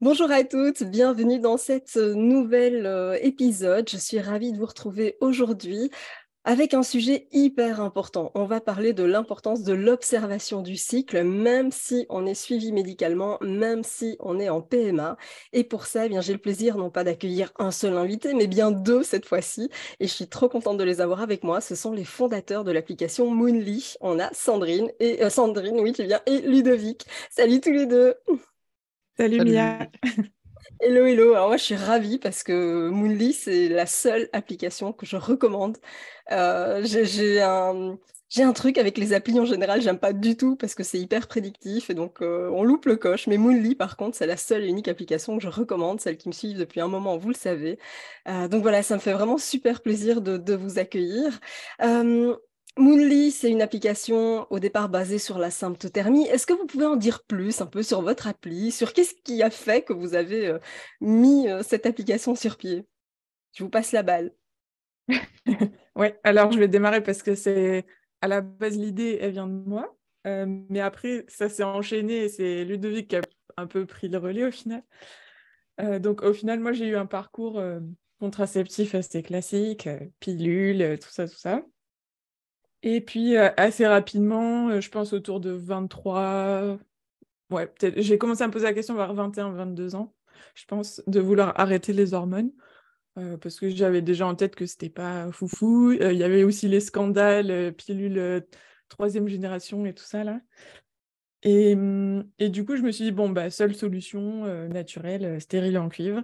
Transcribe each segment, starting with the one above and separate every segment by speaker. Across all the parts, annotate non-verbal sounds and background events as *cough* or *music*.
Speaker 1: Bonjour à toutes, bienvenue dans cet nouvel euh, épisode. Je suis ravie de vous retrouver aujourd'hui avec un sujet hyper important. On va parler de l'importance de l'observation du cycle, même si on est suivi médicalement, même si on est en PMA. Et pour ça, eh j'ai le plaisir non pas d'accueillir un seul invité, mais bien deux cette fois-ci. Et je suis trop contente de les avoir avec moi. Ce sont les fondateurs de l'application Moonly. On a Sandrine et euh, Sandrine, oui, et Ludovic. Salut tous les deux.
Speaker 2: Salut, Mia.
Speaker 1: Hello, hello. Alors moi, je suis ravie parce que Moonly, c'est la seule application que je recommande. Euh, j'ai un, un, truc avec les applis en général, j'aime pas du tout parce que c'est hyper prédictif et donc euh, on loupe le coche. Mais Moonly, par contre, c'est la seule et unique application que je recommande, celle qui me suit depuis un moment, vous le savez. Euh, donc voilà, ça me fait vraiment super plaisir de, de vous accueillir. Moonly, c'est une application au départ basée sur la symptothermie. Est-ce que vous pouvez en dire plus un peu sur votre appli, sur qu'est-ce qui a fait que vous avez euh, mis euh, cette application sur pied? Je vous passe la balle. *laughs*
Speaker 2: oui, alors je vais démarrer parce que c'est à la base l'idée, elle vient de moi. Euh, mais après, ça s'est enchaîné et c'est Ludovic qui a un peu pris le relais au final. donc au final, moi j'ai eu un parcours contraceptif assez classique, pilule, tout ça, tout ça. Et puis, euh, assez rapidement, euh, je pense autour de 23, ouais, peut-être, j'ai commencé à me poser la question vers 21, 22 ans, je pense, de vouloir arrêter les hormones. Euh, parce que j'avais déjà en tête que c'était pas foufou. Il y avait aussi les scandales, pilules troisième génération et tout ça là. Et, hum, et, du coup, je me suis dit, bon, bah, seule solution naturelle, stérile en cuivre.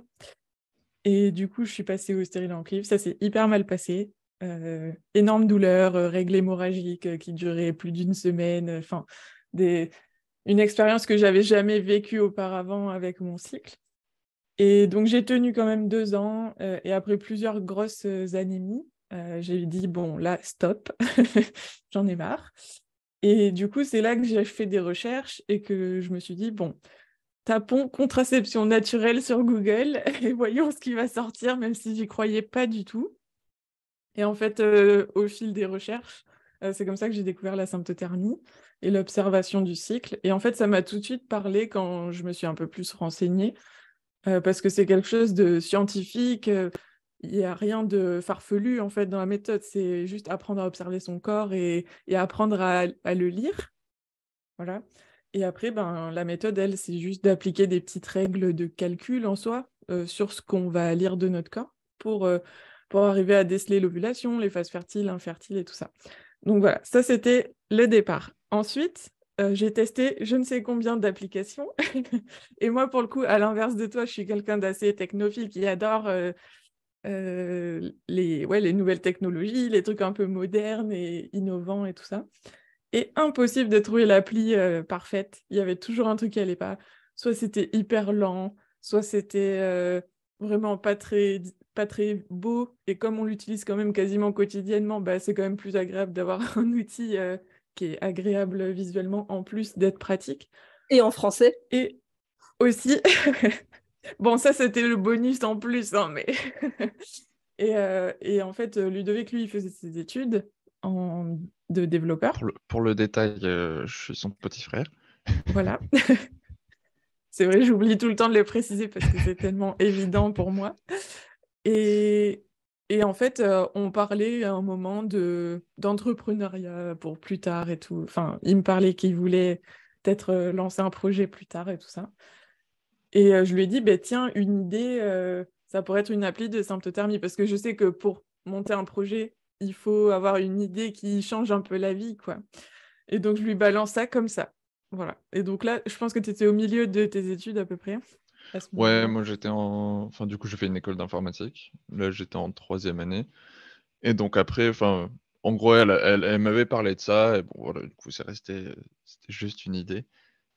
Speaker 2: Et du coup, je suis passée au stérile en cuivre. Ça s'est hyper mal passé. Euh, énorme douleur, euh, règle hémorragique euh, qui durait plus d'une semaine, enfin, une expérience que j'avais jamais vécue auparavant avec mon cycle. Et donc j'ai tenu quand même deux ans et après plusieurs grosses anémies, j'ai dit bon là stop, *laughs* j'en ai marre. Et du coup c'est là que j'ai fait des recherches et que je me suis dit bon tapons contraception naturelle sur Google *laughs* et voyons ce qui va sortir même si j'y croyais pas du tout. Et en fait, euh, au fil des recherches, euh, c'est comme ça que j'ai découvert la symptothermie et l'observation du cycle. Et en fait, ça m'a tout de suite parlé quand je me suis un peu plus renseignée, euh, parce que c'est quelque chose de scientifique. Il n'y a rien de farfelu en fait dans la méthode. C'est juste apprendre à observer son corps et, apprendre à, le lire. Voilà. Et après, ben, la méthode, elle, c'est juste d'appliquer des petites règles de calcul en soi sur ce qu'on va lire de notre corps pour pour arriver à déceler l'ovulation, les phases fertiles, infertiles et tout ça. Donc voilà, ça c'était le départ. Ensuite, euh, j'ai testé je ne sais combien d'applications. *laughs* et moi, pour le coup, à l'inverse de toi, je suis quelqu'un d'assez technophile qui adore euh, euh, les, ouais, les nouvelles technologies, les trucs un peu modernes et innovants et tout ça. Et impossible de trouver l'appli parfaite. Il y avait toujours un truc qui n'allait pas. Soit c'était hyper lent, soit c'était vraiment pas très pas très beau et comme on l'utilise quand même quasiment quotidiennement, bah, c'est quand même plus agréable d'avoir *laughs* un outil euh, qui est agréable visuellement en plus d'être pratique.
Speaker 1: Et en français
Speaker 2: Et aussi, *laughs* bon ça c'était le bonus en plus, hein, mais *laughs* et, euh, et, en fait Ludovic lui il faisait ses études en... de développeur.
Speaker 3: Pour le, pour le détail, euh, je suis son petit frère.
Speaker 2: Voilà. C'est vrai, j'oublie tout le temps de le préciser parce que c'est tellement *laughs* évident pour moi. Et, et en fait, euh, on parlait à un moment de d'entrepreneuriat pour plus tard et tout. Enfin, il me parlait qu'il voulait peut-être euh, lancer un projet plus tard et tout ça. Et euh, je lui ai dit, bah, tiens, une idée, ça pourrait être une appli de symptothermie, parce que je sais que pour monter un projet, il faut avoir une idée qui change un peu la vie, quoi. Et donc, je lui balance ça comme ça. Voilà. Et donc là, je pense que tu étais au milieu de tes études à peu près.
Speaker 3: Ouais, moi j'étais en. Enfin, du coup, je fais une école d'informatique. Là, j'étais en troisième année. Et donc, après, enfin, en gros, elle, elle, m'avait parlé de ça. Et bon, voilà, du coup, c'est resté. C'était juste une idée.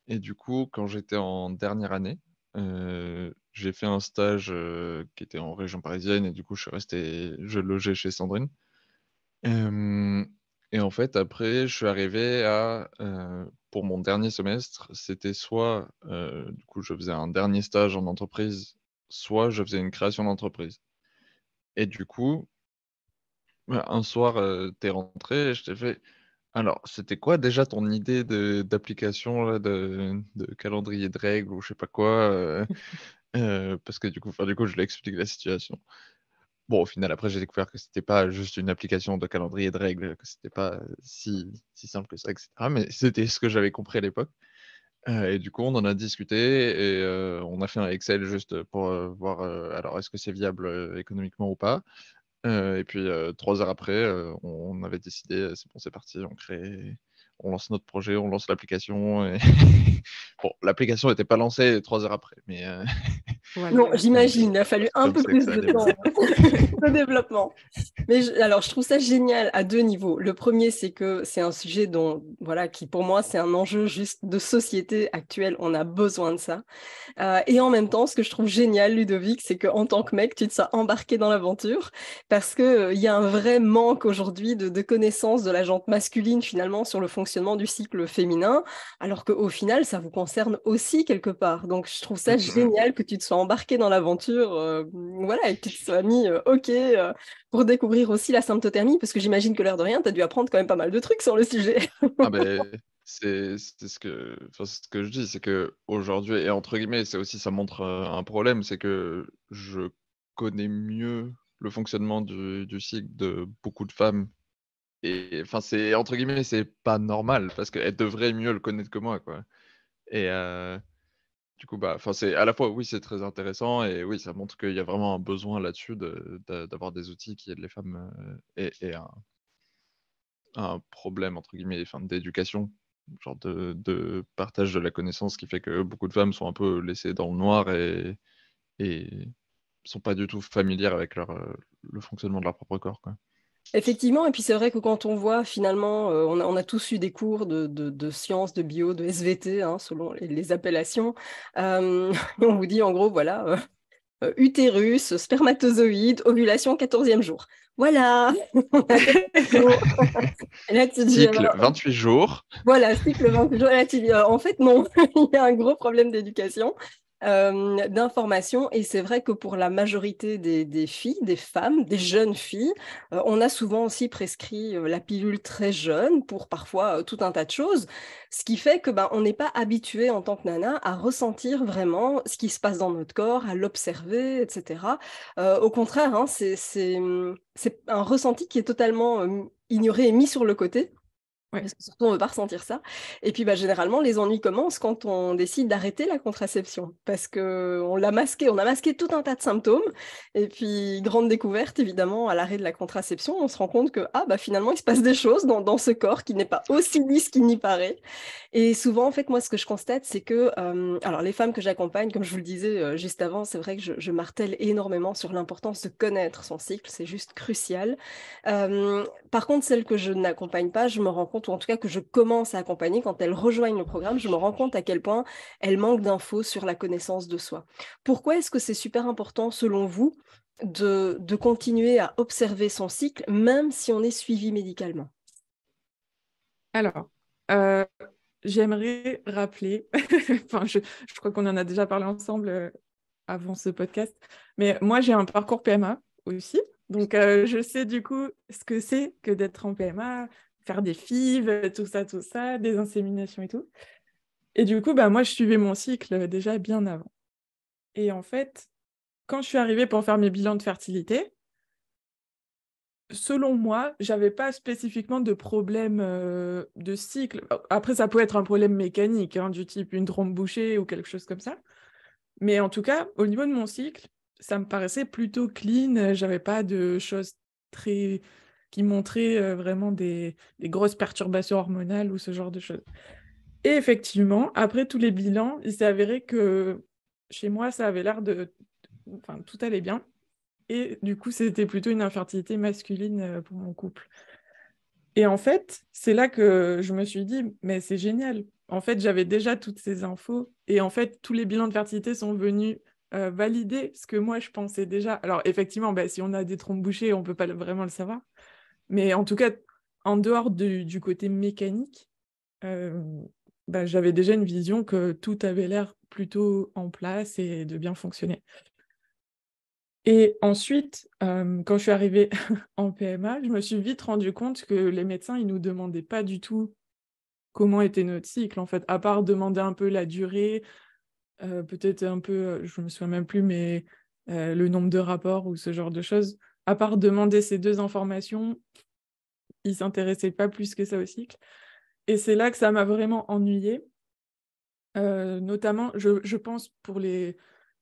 Speaker 3: Et du coup, quand j'étais en dernière année, euh, j'ai fait un stage euh, qui était en région parisienne. Et du coup, je suis resté. Je logeais chez Sandrine. Et en fait, après, je suis arrivé à euh, pour mon dernier semestre, c'était soit, euh, du coup, je faisais un dernier stage en entreprise, soit je faisais une création d'entreprise. Et du coup, bah, un soir, euh, tu es rentré et je t'ai fait Alors, c'était quoi déjà ton idée d'application de, de, calendrier de règles ou je sais pas quoi euh, *laughs* Parce que du coup, du coup, je l'explique la situation. Bon, au final, après, j'ai découvert que c'était pas juste une application de calendrier de règles, que c'était pas si, si simple que ça, etc. Mais c'était ce que j'avais compris à l'époque. Euh, et du coup, on en a discuté et on a fait un Excel juste pour voir alors est-ce que c'est viable économiquement ou pas. et puis trois heures après, on, avait décidé, c'est bon, c'est parti, on crée, on lance notre projet, on lance l'application. Et... *laughs* bon, l'application n'était pas lancée trois heures après, mais.
Speaker 1: Non, j'imagine, il a fallu un peu plus de temps *laughs* de développement. Mais alors, je trouve ça génial à deux niveaux. Le premier, c'est que c'est un sujet dont, voilà, qui pour moi, c'est un enjeu juste de société actuelle. On a besoin de ça. Euh, et en même temps, ce que je trouve génial, Ludovic, c'est qu'en tant que mec, tu te sens embarqué dans l'aventure parce qu'il euh, il y a un vrai manque aujourd'hui de, de connaissances de la jante masculine, finalement, sur le fonctionnement du cycle féminin, alors qu'au final, ça vous concerne aussi quelque part. Donc, je trouve ça génial que tu te sois embarqué dans l'aventure, euh, voilà, et que tu te sois mis euh, OK euh, pour découvrir aussi la symptothermie, parce que j'imagine que l'air de rien, tu as dû apprendre quand même pas mal de trucs sur le sujet.
Speaker 3: ah ben, c'est ce que, ce que je dis, c'est que aujourd'hui, et entre guillemets, c'est aussi ça montre un problème, c'est que je connais mieux le fonctionnement du, du cycle de beaucoup de femmes et enfin, c'est entre guillemets, c'est pas normal parce qu'elle devrait mieux le connaître que moi, quoi. Et du coup, bah, enfin, c'est à la fois, oui, c'est très intéressant et oui, ça montre qu'il y a vraiment un besoin là-dessus d'avoir des outils qui aident les femmes et, un, problème entre guillemets, enfin, d'éducation, genre de, partage de la connaissance qui fait que beaucoup de femmes sont un peu laissées dans le noir et et sont pas du tout familières avec leur, le fonctionnement de leur propre corps, quoi.
Speaker 1: Effectivement, et puis c'est vrai que quand on voit finalement, euh, on, a, tous eu des cours de, sciences, de bio, de SVT, hein, selon les, appellations, euh, *laughs* on vous dit en gros, voilà, euh, utérus, spermatozoïde, ovulation, 14e jour. Voilà *laughs* *laughs*
Speaker 3: Cycle 28 jours.
Speaker 1: Voilà, cycle 28 jours. Là, tu dis, en fait, non, il y a un gros problème d'éducation. Euh, d'informations. Et c'est vrai que pour la majorité des, filles, des femmes, des jeunes filles, euh, on a souvent aussi prescrit euh, la pilule très jeune pour parfois tout un tas de choses, ce qui fait que ben, on n'est pas habitué en tant que nana à ressentir vraiment ce qui se passe dans notre corps, à l'observer, etc. au contraire, hein, c'est un ressenti qui est totalement ignoré et mis sur le côté. Que surtout, on ne veut pas ressentir ça. Et puis, bah, généralement, les ennuis commencent quand on décide d'arrêter la contraception. Parce qu'on l'a masqué, on a masqué tout un tas de symptômes. Et puis, grande découverte, évidemment, à l'arrêt de la contraception, on se rend compte que, ah, bah, finalement, il se passe des choses dans, dans ce corps qui n'est pas aussi lisse qu'il n'y paraît. Et souvent, en fait, moi, ce que je constate, c'est que, euh, alors, les femmes que j'accompagne, comme je vous le disais euh, juste avant, c'est vrai que je, je, martèle énormément sur l'importance de connaître son cycle. C'est juste crucial. Euh, par contre, celles que je n'accompagne pas, je me rends compte ou en tout cas que je commence à accompagner, quand elles rejoignent le programme, je me rends compte à quel point elles manquent d'infos sur la connaissance de soi. Pourquoi est-ce que c'est super important, selon vous, de, de, continuer à observer son cycle, même si on est suivi médicalement?
Speaker 2: Alors, euh, j'aimerais rappeler, *laughs* enfin, je, je, crois qu'on en a déjà parlé ensemble euh, avant ce podcast, mais moi j'ai un parcours PMA aussi. Donc, euh, je sais du coup ce que c'est que d'être en PMA, faire des FIV, tout ça, tout ça, des inséminations et tout. Et du coup, bah, moi, je suivais mon cycle déjà bien avant. Et en fait, quand je suis arrivée pour faire mes bilans de fertilité, selon moi, j'avais pas spécifiquement de problème euh, de cycle. Après, ça peut être un problème mécanique, hein, du type une trompe bouchée ou quelque chose comme ça. Mais en tout cas, au niveau de mon cycle, ça me paraissait plutôt clean. J'avais pas de choses très qui montraient vraiment des, grosses perturbations hormonales ou ce genre de choses. Et effectivement, après tous les bilans, il s'est avéré que chez moi, ça avait l'air de... Enfin, tout allait bien. Et du coup, c'était plutôt une infertilité masculine pour mon couple. Et en fait, c'est là que je me suis dit, mais c'est génial. En fait, j'avais déjà toutes ces infos. Et en fait, tous les bilans de fertilité sont venus valider ce que moi, je pensais déjà. Alors, effectivement, bah, si on a des trompes bouchées, on ne peut pas vraiment le savoir. Mais en tout cas, en dehors du côté mécanique, euh, bah, j'avais déjà une vision que tout avait l'air plutôt en place et de bien fonctionner. Et ensuite, euh, quand je suis arrivée *laughs* en PMA, je me suis vite rendu compte que les médecins, ils nous demandaient pas du tout comment était notre cycle, en fait, à part demander un peu la durée, euh, peut-être un peu, je me souviens même plus, mais le nombre de rapports ou ce genre de choses. À part demander ces deux informations, ils s'intéressaient pas plus que ça au cycle. Et c'est là que ça m'a vraiment ennuyée. notamment, je, je, pense, pour les,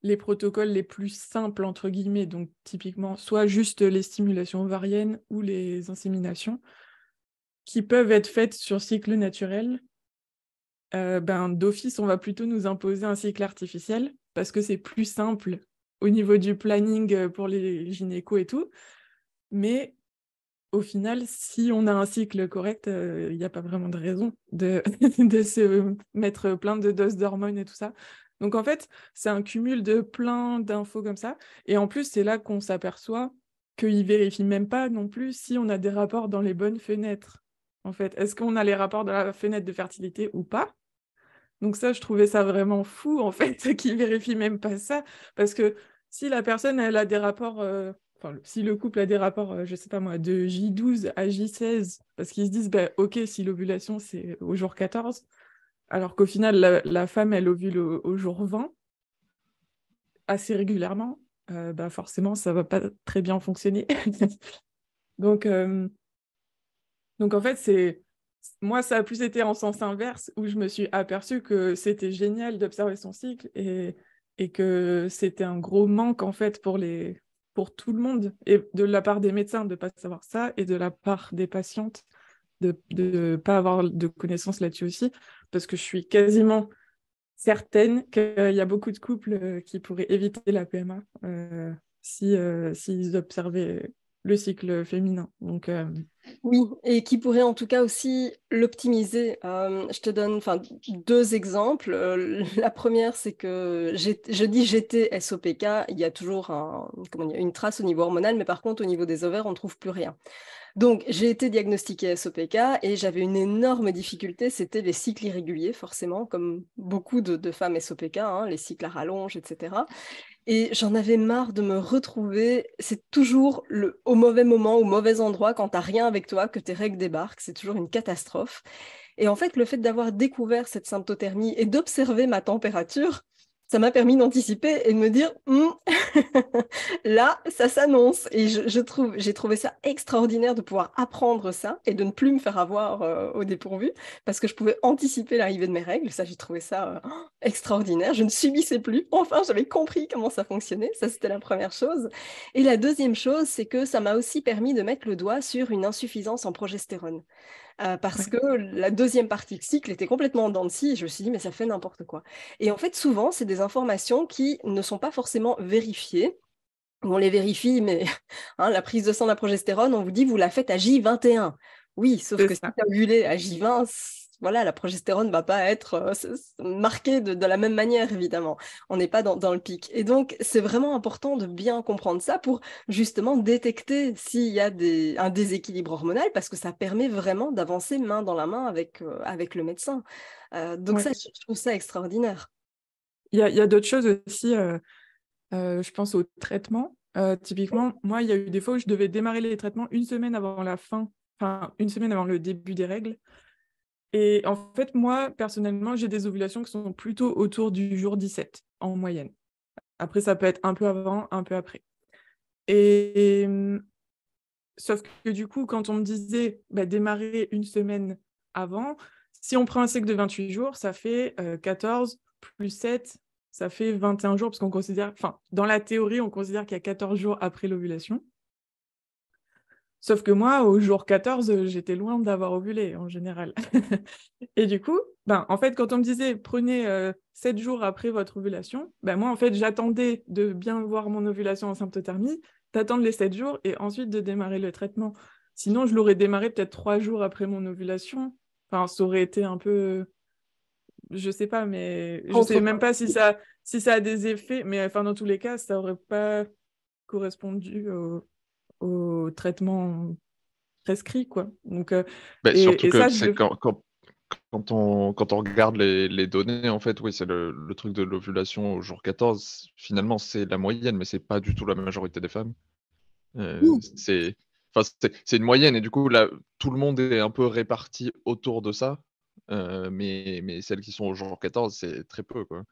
Speaker 2: les protocoles les plus simples, entre guillemets, donc typiquement soit juste les stimulations ovariennes ou les inséminations, qui peuvent être faites sur cycle naturel, euh, ben, d'office, on va plutôt nous imposer un cycle artificiel parce que c'est plus simple au niveau du planning euh, pour les gynécos et tout. Mais au final, si on a un cycle correct, euh, il n'y a pas vraiment de raison *laughs* de, se mettre plein de doses d'hormones et tout ça. Donc en fait, c'est un cumul de plein d'infos comme ça. Et en plus, c'est là qu'on s'aperçoit qu'ils vérifient même pas non plus si on a des rapports dans les bonnes fenêtres. En fait, est-ce qu'on a les rapports dans la fenêtre de fertilité ou pas? Donc ça, je trouvais ça vraiment fou, en fait, *laughs* qu'ils vérifient même pas ça. Parce que si la personne, elle a des rapports... Euh, enfin, si le couple a des rapports, euh, je sais pas moi, de J12 à J16, parce qu'ils se disent, bah, ok, si l'ovulation c'est au jour 14, alors qu'au final, la, femme, elle ovule au, jour 20, assez régulièrement. Euh, bah forcément, ça va pas très bien fonctionner. *laughs* donc, euh, donc, en fait, c'est moi, ça a plus été en sens inverse, où je me suis aperçue que c'était génial d'observer son cycle et, que c'était un gros manque, en fait, pour tout le monde, et de la part des médecins de ne pas savoir ça, et de la part des patientes de ne pas avoir de connaissances là-dessus aussi. Parce que je suis quasiment certaine qu'il y a beaucoup de couples euh, qui pourraient éviter la PMA euh, si euh, s'ils observaient le cycle féminin. Donc,
Speaker 1: Oui, et qui pourrait en tout cas aussi l'optimiser. je te donne deux exemples. *laughs* la première, c'est que je dis j'étais SOPK, il y a toujours une trace au niveau hormonal, mais par contre, au niveau des ovaires, on ne trouve plus rien. Donc, j'ai été diagnostiquée SOPK et j'avais une énorme difficulté, c'était les cycles irréguliers, forcément, comme beaucoup de, femmes SOPK, hein, les cycles à rallonge, etc. Et j'en avais marre de me retrouver, c'est toujours le, au mauvais moment, au mauvais endroit, quand tu n'as rien avec toi, que tes règles débarquent, c'est toujours une catastrophe. Et en fait, le fait d'avoir découvert cette symptothermie et d'observer ma température, ça m'a permis d'anticiper et de me dire hum, *laughs* là ça s'annonce. Et je, trouve j'ai trouvé ça extraordinaire de pouvoir apprendre ça et de ne plus me faire avoir euh, au dépourvu parce que je pouvais anticiper l'arrivée de mes règles. Ça j'ai trouvé ça euh, *gasps* extraordinaire. Je ne subissais plus. Enfin j'avais compris comment ça fonctionnait. Ça c'était la première chose. Et la deuxième chose c'est que ça m'a aussi permis de mettre le doigt sur une insuffisance en progestérone euh, parce que la deuxième partie du cycle était complètement en dents de scie et je me suis dit mais ça fait n'importe quoi. Et en fait souvent c'est des informations qui ne sont pas forcément vérifiées. On les vérifie, mais *laughs* hein, la prise de sang de la progestérone, on vous dit vous la faites à J21. Oui, sauf que si tu as ovulé à J20, voilà, la progestérone ne va pas être euh, marquée de, la même manière, évidemment. On n'est pas dans, le pic. Et donc, c'est vraiment important de bien comprendre ça pour justement détecter s'il y a un déséquilibre hormonal, parce que ça permet vraiment d'avancer main dans la main avec, euh, avec le médecin. Euh, donc, ça, je trouve ça extraordinaire.
Speaker 2: Il y a, d'autres choses aussi, je pense au traitement. typiquement, moi, il y a eu des fois où je devais démarrer les traitements une semaine avant la fin, enfin, une semaine avant le début des règles. Et en fait, moi, personnellement, j'ai des ovulations qui sont plutôt autour du jour 17 en moyenne. Après, ça peut être un peu avant, un peu après. Et, sauf que du coup, quand on me disait bah, démarrer une semaine avant, si on prend un cycle de 28 jours, ça fait 14 euh, plus 7, ça fait 21 jours, parce qu'on considère, enfin, dans la théorie, on considère qu'il y a 14 jours après l'ovulation. Sauf que moi, au jour 14, j'étais loin d'avoir ovulé en général. *laughs* et du coup, ben, en fait, quand on me disait prenez euh, 7 jours après votre ovulation, ben, moi, en fait, j'attendais de bien voir mon ovulation en symptothermie, d'attendre les 7 jours et ensuite de démarrer le traitement. Sinon, je l'aurais démarré peut-être 3 jours après mon ovulation. Enfin, ça aurait été un peu. Je sais pas, mais je sais même pas si ça, si ça a des effets. Mais enfin, dans tous les cas, ça aurait pas correspondu au au traitement prescrit quoi donc
Speaker 3: euh, bah, surtout que quand, quand on, quand on regarde les, les données, en fait, oui, c'est le, le truc de l'ovulation au jour 14. Finalement, c'est la moyenne, mais c'est pas du tout la majorité des femmes. Euh, c'est enfin, c'est une moyenne, et du coup, là, tout le monde est un peu réparti autour de ça. Euh, mais, mais celles qui sont au jour 14, c'est très peu, quoi.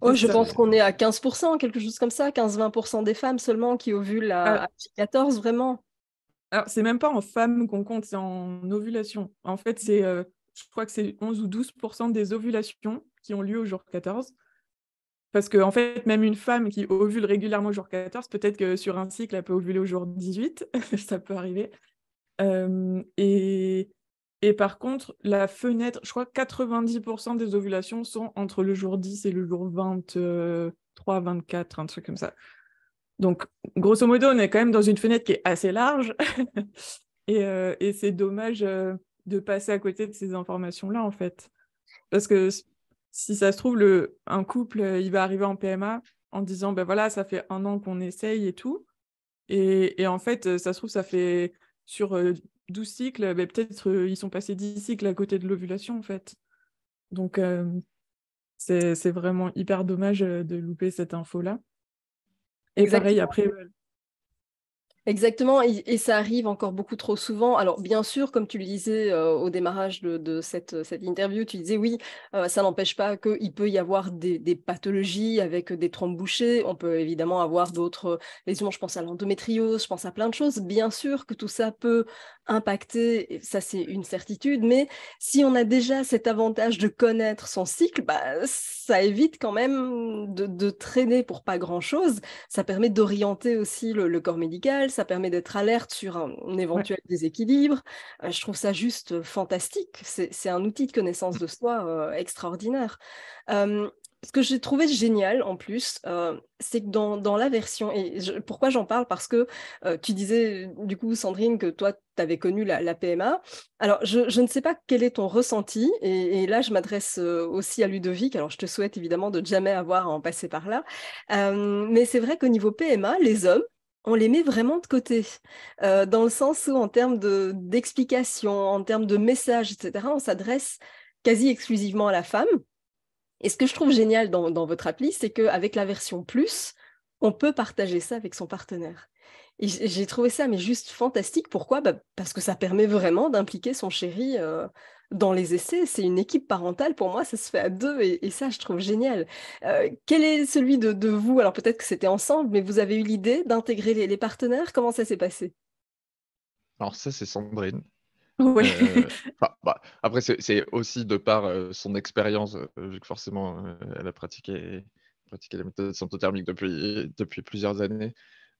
Speaker 1: Oh, je pense qu'on est à 15%, quelque chose comme ça, 15-20% des femmes seulement qui ovulent à, à 14, vraiment.
Speaker 2: Alors, c'est même pas en femmes qu'on compte, c'est en ovulation. En fait, c'est euh, je crois que c'est 11 ou 12% des ovulations qui ont lieu au jour 14. Parce qu'en en fait, même une femme qui ovule régulièrement au jour 14, peut-être que sur un cycle, elle peut ovuler au jour 18. *laughs* ça peut arriver. Euh, et, et par contre, la fenêtre, je crois que 90% des ovulations sont entre le jour 10 et le jour 23, 24, un truc comme ça. Donc, grosso modo, on est quand même dans une fenêtre qui est assez large. *laughs* et, euh, et c'est dommage. Euh, de passer à côté de ces informations-là, en fait. Parce que si ça se trouve, un couple, euh, il va arriver en PMA en disant, ben voilà, ça fait un an qu'on essaye et tout. Et, en fait, ça se trouve, ça fait sur 12 euh, cycles, ben peut-être ils sont passés 10 cycles à côté de l'ovulation, en fait. Donc, c'est vraiment hyper dommage de louper cette info-là. Et pareil, après,
Speaker 1: Exactement, et, ça arrive encore beaucoup trop souvent. Alors, bien sûr, comme tu le disais euh, au démarrage de, cette, cette, interview, tu disais oui, euh, ça n'empêche pas qu'il peut y avoir des, pathologies avec des trompes bouchées. On peut évidemment avoir d'autres lésions, je pense à l'endométriose, je pense à plein de choses. Bien sûr que tout ça peut impacter, ça c'est une certitude, mais si on a déjà cet avantage de connaître son cycle, bah, ça évite quand même de, traîner pour pas grand-chose. Ça permet d'orienter aussi le corps médical ça permet d'être alerte sur un, éventuel déséquilibre. Euh, je trouve ça juste fantastique. C'est un outil de connaissance de soi euh, extraordinaire. Ce que j'ai trouvé génial en plus, euh, c'est que dans, la version, et pourquoi j'en parle? Parce que tu disais du coup, Sandrine, que toi, tu avais connu la, PMA. Alors, je, ne sais pas quel est ton ressenti, et, là, je m'adresse aussi à Ludovic. Alors, je te souhaite évidemment de jamais avoir à en passer par là. mais c'est vrai qu'au niveau PMA, les hommes, on les met vraiment de côté, euh, dans le sens où en termes d'explication, en termes de messages, etc., on s'adresse quasi exclusivement à la femme. Et ce que je trouve génial dans, votre appli, c'est qu'avec la version plus, on peut partager ça avec son partenaire. Et j'ai trouvé ça mais juste fantastique. Pourquoi? Bah, Parce que ça permet vraiment d'impliquer son chéri euh, dans les essais, c'est une équipe parentale. Pour moi, ça se fait à deux et, ça, je trouve génial. Euh, quel est celui de, vous? Alors peut-être que c'était ensemble, mais vous avez eu l'idée d'intégrer les, partenaires? Comment ça s'est passé?
Speaker 3: Alors ça, c'est Sandrine.
Speaker 1: Oui. *laughs*
Speaker 3: Euh, bah, après, c'est aussi de par euh, son expérience, vu que forcément, elle a pratiqué, pratiqué la méthode symptothermique depuis, depuis plusieurs années.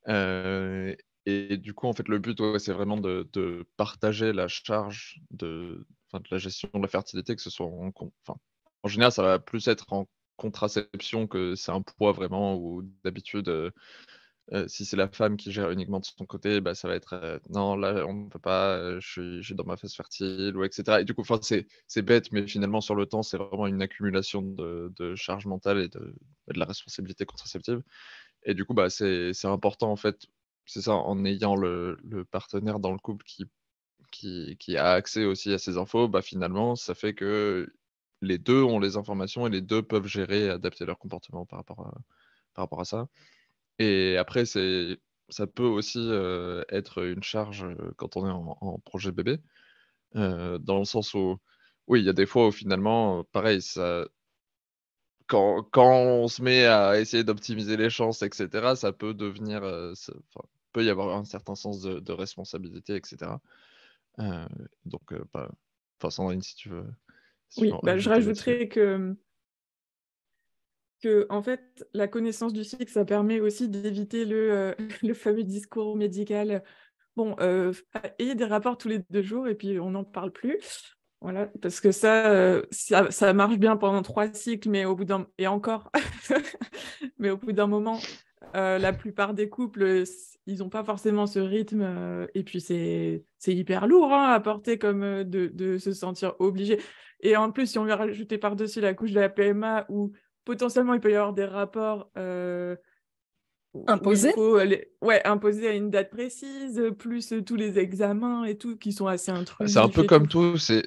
Speaker 3: et du coup, en fait, le but, c'est vraiment de, de, partager la charge de, de la gestion de la fertilité, que ce soit en général, ça va plus être en contraception que c'est un poids vraiment, ou d'habitude, si c'est la femme qui gère uniquement de son côté, bah, ça va être non, là, on ne peut pas, je suis, dans ma phase fertile, ou etc. Et du coup, c'est bête, mais finalement, sur le temps, c'est vraiment une accumulation de, de charge mentale et de, la responsabilité contraceptive. Et du coup, bah, c'est important, en fait, c'est ça, en ayant le, partenaire dans le couple qui a accès aussi à ces infos, bah, finalement, ça fait que les deux ont les informations et les deux peuvent gérer et adapter leur comportement par rapport à ça. Et après, c'est, ça peut aussi euh, être une charge euh, quand on est en, projet bébé, euh, dans le sens où, oui, il y a des fois où finalement, pareil, ça, quand, quand on se met à essayer d'optimiser les chances, etc., ça peut devenir, peut y avoir un certain sens de, de responsabilité, etc. Euh, donc, euh, enfin, Sandrine, si tu veux.
Speaker 2: oui, bah, je rajouterais que que en fait la connaissance du cycle ça permet aussi d'éviter le, euh, *laughs* le, fameux discours médical bon ayez des rapports tous les deux jours et puis on n'en parle plus voilà parce que ça, ça, ça marche bien pendant trois cycles mais au bout d'un et encore *laughs* mais au bout d'un moment la plupart des couples ils n'ont pas forcément ce rythme. Euh, et puis, c'est hyper lourd hein, à porter comme euh, de, se sentir obligé. Et en plus, si on vient rajouter par-dessus la couche de la PMA, où potentiellement il peut y avoir des rapports euh,
Speaker 1: Imposer
Speaker 2: Ouais, imposer à une date précise, plus tous les examens et tout qui sont assez intrusifs.
Speaker 3: C'est un peu comme tout, c'est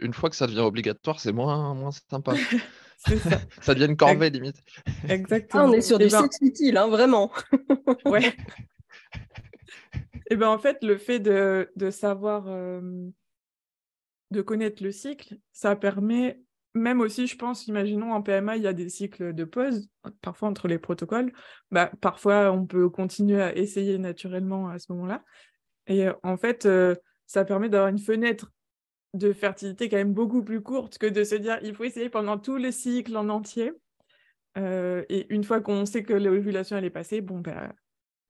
Speaker 3: une fois que ça devient obligatoire, c'est moins, moins sympa. *laughs* ça. *laughs* ça devient une corvée limite.
Speaker 2: Exactement.
Speaker 1: Ah, on est sur du ben... sexe utile, hein, vraiment. *laughs*
Speaker 2: ouais. Et ben en fait, le fait de, de savoir, de connaître le cycle, ça permet même aussi, je pense, imaginons en PMA, il y a des cycles de pause, parfois entre les protocoles. Bah, parfois, on peut continuer à essayer naturellement à ce moment-là. Et en fait, ça permet d'avoir une fenêtre de fertilité quand même beaucoup plus courte que de se dire il faut essayer pendant tout le cycle en entier. et une fois qu'on sait que l'ovulation est passée, bon ben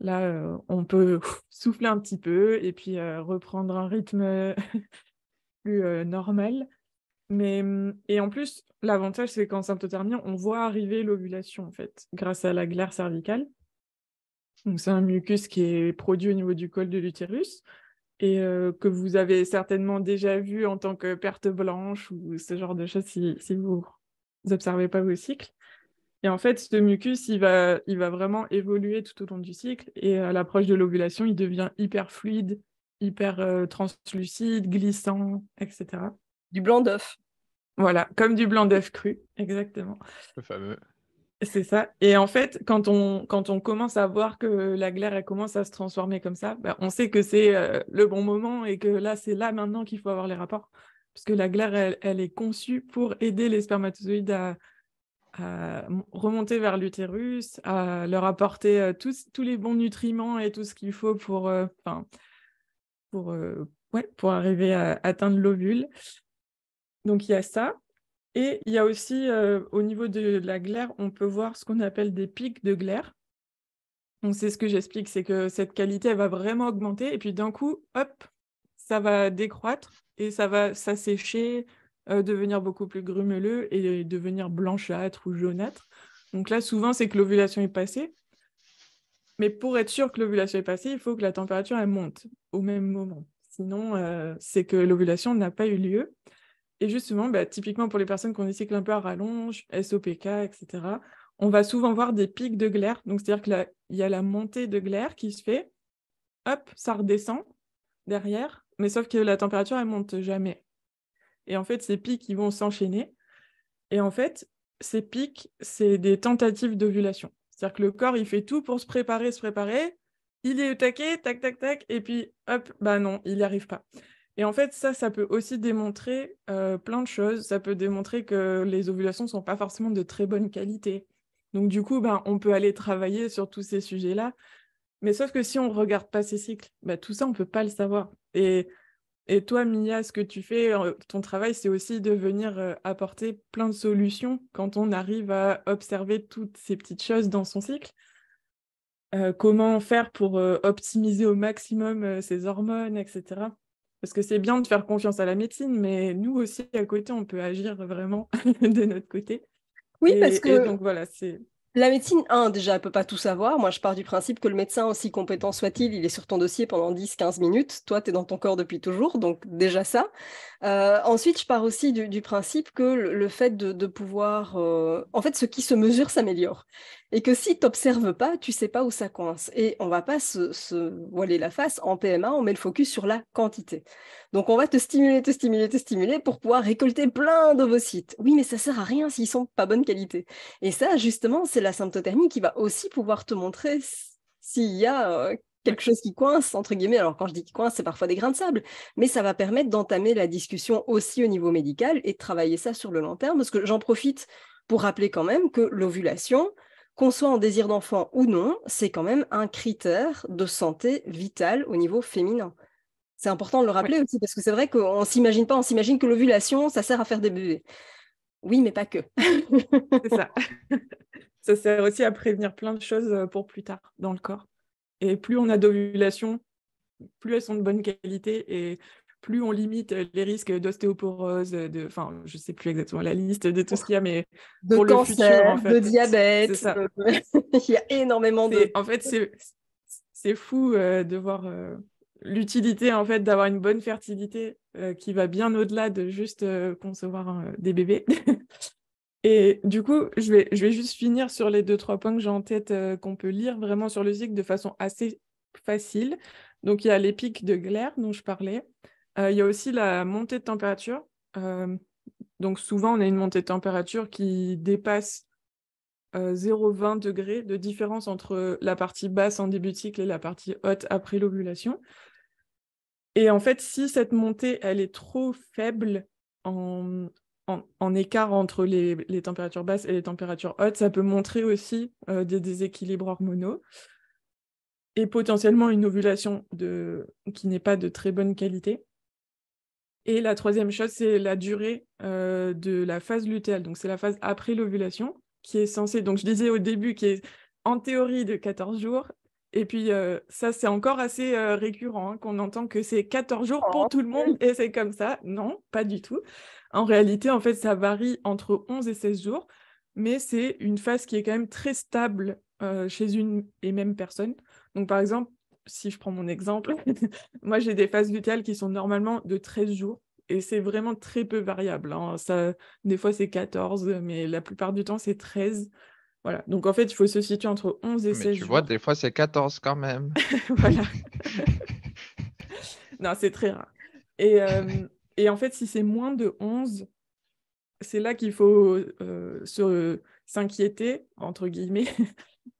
Speaker 2: là on peut *laughs* souffler un petit peu et puis reprendre un rythme *laughs* plus normal. Mais, mmh, et en plus, l'avantage, c'est qu'en symptothermie, on voit arriver l'ovulation, en fait, grâce à la glaire cervicale. Donc, c'est un mucus qui est produit au niveau du col de l'utérus et que vous avez certainement déjà vu en tant que perte blanche ou ce genre de choses si, vous n'observez pas vos cycles. Et en fait, ce mucus, il va, il va vraiment évoluer tout au long du cycle et à l'approche de l'ovulation, il devient hyper fluide, hyper translucide, glissant, etc.
Speaker 1: Du blanc d'œuf.
Speaker 2: Voilà, comme du blanc d'œuf cru, exactement.
Speaker 3: Le fameux.
Speaker 2: C'est ça. Et en fait, quand on, quand on commence à voir que la glaire elle commence à se transformer comme ça, bah, on sait que c'est euh, le bon moment et que là, c'est là maintenant qu'il faut avoir les rapports. Parce que la glaire, elle, elle est conçue pour aider les spermatozoïdes à, remonter vers l'utérus, à leur apporter euh, tous, tous les bons nutriments et tout ce qu'il faut pour, euh, pour, ouais, pour arriver à atteindre l'ovule. Donc il y a ça. Et il y a aussi, euh, au niveau de la glaire, on peut voir ce qu'on appelle des pics de glaire. Donc c'est ce que j'explique, c'est que cette qualité, elle va vraiment augmenter. Et puis d'un coup, hop, ça va décroître et ça va s'assécher, euh, devenir beaucoup plus grumeleux et devenir blanchâtre ou jaunâtre. Donc là, souvent, c'est que l'ovulation est passée. Mais pour être sûr que l'ovulation est passée, il faut que la température elle monte au même moment. Sinon, euh, c'est que l'ovulation n'a pas eu lieu. Et justement, bah, typiquement pour les personnes qui ont des cycles un peu à rallonge, SOPK, etc., on va souvent voir des pics de glaire. Donc, c'est-à-dire qu'il y a la montée de glaire qui se fait, hop, ça redescend derrière, mais sauf que la température, elle monte jamais. Et en fait, ces pics, ils vont s'enchaîner. Et en fait, ces pics, c'est des tentatives d'ovulation. C'est-à-dire que le corps, il fait tout pour se préparer, se préparer. Il est au taquet, tac, tac, tac, et puis hop, bah non, il n'y arrive pas. Et en fait, ça, ça peut aussi démontrer euh, plein de choses. Ça peut démontrer que les ovulations ne sont pas forcément de très bonne qualité. Donc du coup, ben, on peut aller travailler sur tous ces sujets-là. Mais sauf que si on ne regarde pas ces cycles, ben, tout ça, on ne peut pas le savoir. Et, et toi, Mia, ce que tu fais, euh, ton travail, c'est aussi de venir euh, apporter plein de solutions quand on arrive à observer toutes ces petites choses dans son cycle. comment faire pour optimiser au maximum ses hormones, etc. Parce que c'est bien de faire confiance à la médecine, mais nous aussi, à côté, on peut agir vraiment *laughs* de notre côté.
Speaker 1: Oui, parce que
Speaker 2: donc, voilà, c'est...
Speaker 1: la médecine, un, déjà, elle ne peut pas tout savoir. Moi, je pars du principe que le médecin, aussi compétent soit-il, il est sur ton dossier pendant 10-15 minutes. Toi, tu es dans ton corps depuis toujours, donc déjà ça. Euh, ensuite, je pars aussi du, principe que le, fait de, pouvoir... Euh, en fait, ce qui se mesure s'améliore et que si tu n'observes pas, tu sais pas où ça coince. Et on va pas se, voiler la face. En PMA, on met le focus sur la quantité. Donc, on va te stimuler, te stimuler, te stimuler pour pouvoir récolter plein d'ovocytes. Oui, mais ça sert à rien s'ils sont pas bonne qualité. Et ça, justement, c'est la symptothermie qui va aussi pouvoir te montrer s'il y a euh, quelque chose qui coince, entre guillemets. Alors, quand je dis qui coince, c'est parfois des grains de sable, mais ça va permettre d'entamer la discussion aussi au niveau médical et de travailler ça sur le long terme, parce que j'en profite pour rappeler quand même que l'ovulation, qu'on soit en désir d'enfant ou non, c'est quand même un critère de santé vitale au niveau féminin. C'est important de le rappeler aussi, parce que c'est vrai qu'on ne s'imagine pas, on s'imagine que l'ovulation, ça sert à faire des bébés. Oui, mais pas que.
Speaker 2: c'est ça. *laughs* ça sert aussi à prévenir plein de choses euh, pour plus tard dans le corps. Et plus on a d'ovulation, plus elles sont de bonne qualité et plus on limite les risques d'ostéoporose, de, enfin, je sais plus exactement la liste de tout ce qu'il y a, mais
Speaker 1: de pour cancer, le futur, en fait, de diabète, *laughs* il y a énormément de.
Speaker 2: En fait, c'est fou euh, de voir euh, l'utilité en fait d'avoir une bonne fertilité euh, qui va bien au-delà de juste concevoir des bébés. *laughs* Et du coup, je vais, je vais juste finir sur les deux, trois points que j'ai en tête qu'on peut lire vraiment sur le cycle de façon assez facile. Donc, il y a les pics de glaire dont je parlais. Il y a aussi la montée de température. donc, souvent, on a une montée de température qui dépasse 0,20 degrés de différence entre la partie basse en début de cycle et la partie haute après l'ovulation. Et en fait, si cette montée, elle est trop faible en, écart entre les, températures basses et les températures hautes, ça peut montrer aussi des déséquilibres hormonaux et potentiellement une ovulation qui n'est pas de très bonne qualité. Et la troisième chose, c'est la durée de la phase lutéale. Donc, c'est la phase après l'ovulation qui est censé, donc je disais au début, qui est en théorie de 14 jours. Et puis euh, ça, c'est encore assez euh, récurrent, hein, qu'on entend que c'est 14 jours pour tout le monde et c'est comme ça. Non, pas du tout. En réalité, en fait, ça varie entre 11 et 16 jours, mais c'est une phase qui est quand même très stable euh, chez une et même personne. Donc par exemple, si je prends mon exemple, *laughs* moi j'ai des phases lutéales qui sont normalement de 13 jours et c'est vraiment très peu variable. Hein. Ça, des fois, c'est 14, mais la plupart du temps, c'est 13. Voilà. Donc, en fait, il faut se situer entre 11 et mais 16
Speaker 3: tu vois, des fois, c'est 14 quand même. *laughs*
Speaker 2: voilà. *laughs* non, c'est très rare. Et, euh, et, en fait, si c'est moins de 11, c'est là qu'il faut euh, se, s'inquiéter, entre guillemets.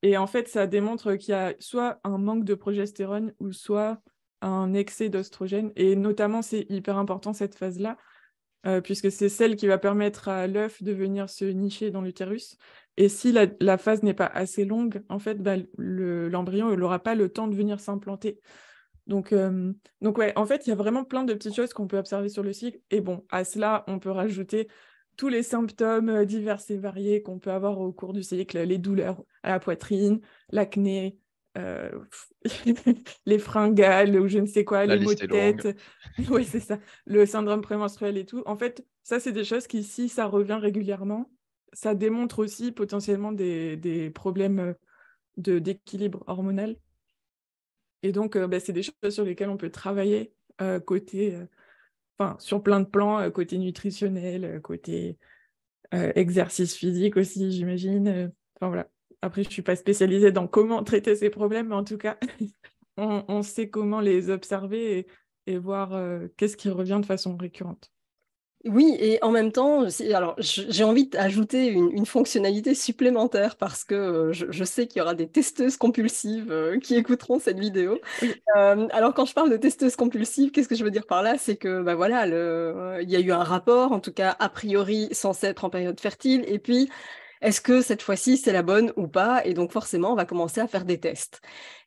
Speaker 2: Et en fait, ça démontre qu'il y a soit un manque de progestérone ou soit un excès d'oestrogène. Et notamment, c'est hyper important cette phase-là, euh, puisque c'est celle qui va permettre à l'œuf de venir se nicher dans l'utérus. Et si la, phase n'est pas assez longue, en fait, bah, l'embryon n'aura pas le temps de venir s'implanter. Donc, euh, donc ouais, en fait, il y a vraiment plein de petites choses qu'on peut observer sur le cycle. Et bon, à cela, on peut rajouter tous les symptômes euh, divers et variés qu'on peut avoir au cours du cycle, les douleurs à la poitrine, l'acné, euh, *laughs* les fringales ou je ne sais quoi, les maux de tête. *laughs* oui, c'est ça. Le syndrome prémenstruel et tout. En fait, ça, c'est des choses qui, si ça revient régulièrement, ça démontre aussi potentiellement des, problèmes euh, de, d'équilibre hormonal. Et donc, euh, bah, c'est des choses sur lesquelles on peut travailler côté, enfin, sur plein de plans, côté nutritionnel, côté exercice physique aussi, j'imagine. Enfin, après, je ne suis pas spécialisée dans comment traiter ces problèmes, mais en tout cas, *laughs* on, sait comment les observer et, voir euh, qu'est-ce qui revient de façon récurrente.
Speaker 1: Oui, et en même temps, alors j'ai envie d'ajouter une, fonctionnalité supplémentaire parce que euh, je, sais qu'il y aura des testeuses compulsives euh, qui écouteront cette vidéo. alors quand je parle de testeuses compulsives, qu'est-ce que je veux dire par là? C'est que bah voilà, il y a eu un rapport, en tout cas a priori censé être en période fertile, et puis est-ce que cette fois-ci c'est la bonne ou pas? Et donc forcément, on va commencer à faire des tests.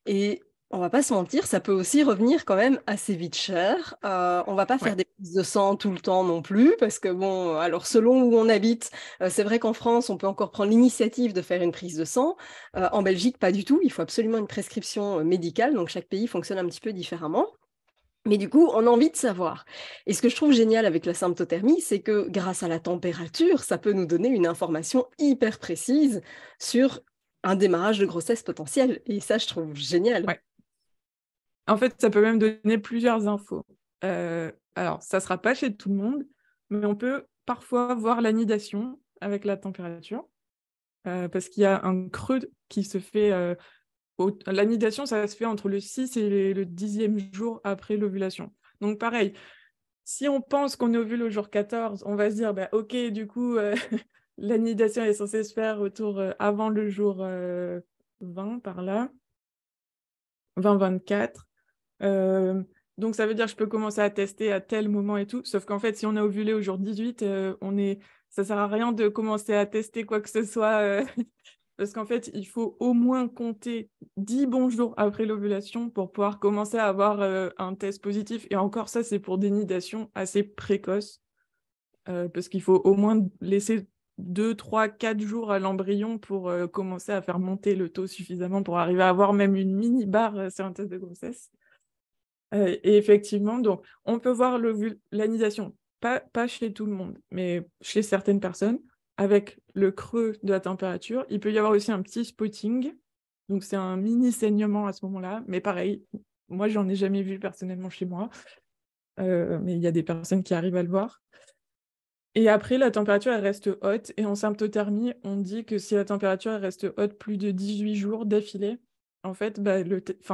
Speaker 1: Et on va pas se mentir, ça peut aussi revenir quand même assez vite cher. Euh, on va pas faire des prises de sang tout le temps non plus, parce que bon, alors selon où on habite, euh, c'est vrai qu'en France, on peut encore prendre l'initiative de faire une prise de sang. Euh, en Belgique, pas du tout. Il faut absolument une prescription euh, médicale, donc chaque pays fonctionne un petit peu différemment. Mais du coup, on a envie de savoir. Et ce que je trouve génial avec la symptothermie, c'est que grâce à la température, ça peut nous donner une information hyper précise sur un démarrage de grossesse potentiel. Et ça, je trouve génial.
Speaker 2: En fait, ça peut même donner plusieurs infos. Euh, alors, ça ne sera pas chez tout le monde, mais on peut parfois voir l'anidation avec la température, euh, parce qu'il y a un creux qui se fait euh, L'anidation, ça se fait entre le 6 et le 10e jour après l'ovulation. Donc pareil, si on pense qu'on ovule au jour 14, on va se dire, bah, ok, du coup, *laughs* l'anidation est censée se faire autour avant le jour 20 euh, par là, 20-24. Donc ça veut dire que je peux commencer à tester à tel moment et tout. Sauf qu'en fait, si on a ovulé au jour 18, on est... ça sert à rien de commencer à tester quoi que ce soit *laughs* parce qu'en fait, il faut au moins compter 10 bons jours après l'ovulation pour pouvoir commencer à avoir euh, un test positif. Et encore, ça, c'est pour des nidations assez précoces, euh, parce qu'il faut au moins laisser 2, 3, 4 jours à l'embryon pour euh, commencer à faire monter le taux suffisamment pour arriver à avoir même une mini barre sur un test de grossesse. Et effectivement, donc, on peut voir l'anisation, pas, chez tout le monde, mais chez certaines personnes avec le creux de la température. Il peut y avoir aussi un petit spotting. Donc, c'est un mini saignement à ce moment-là. Mais pareil, moi, j'en ai jamais vu personnellement chez moi. Euh, mais il y a des personnes qui arrivent à le voir. Et après, la température, elle reste haute. Et en symptothermie, on dit que si la température reste haute plus de 18 jours d'affilée, en fait, bah,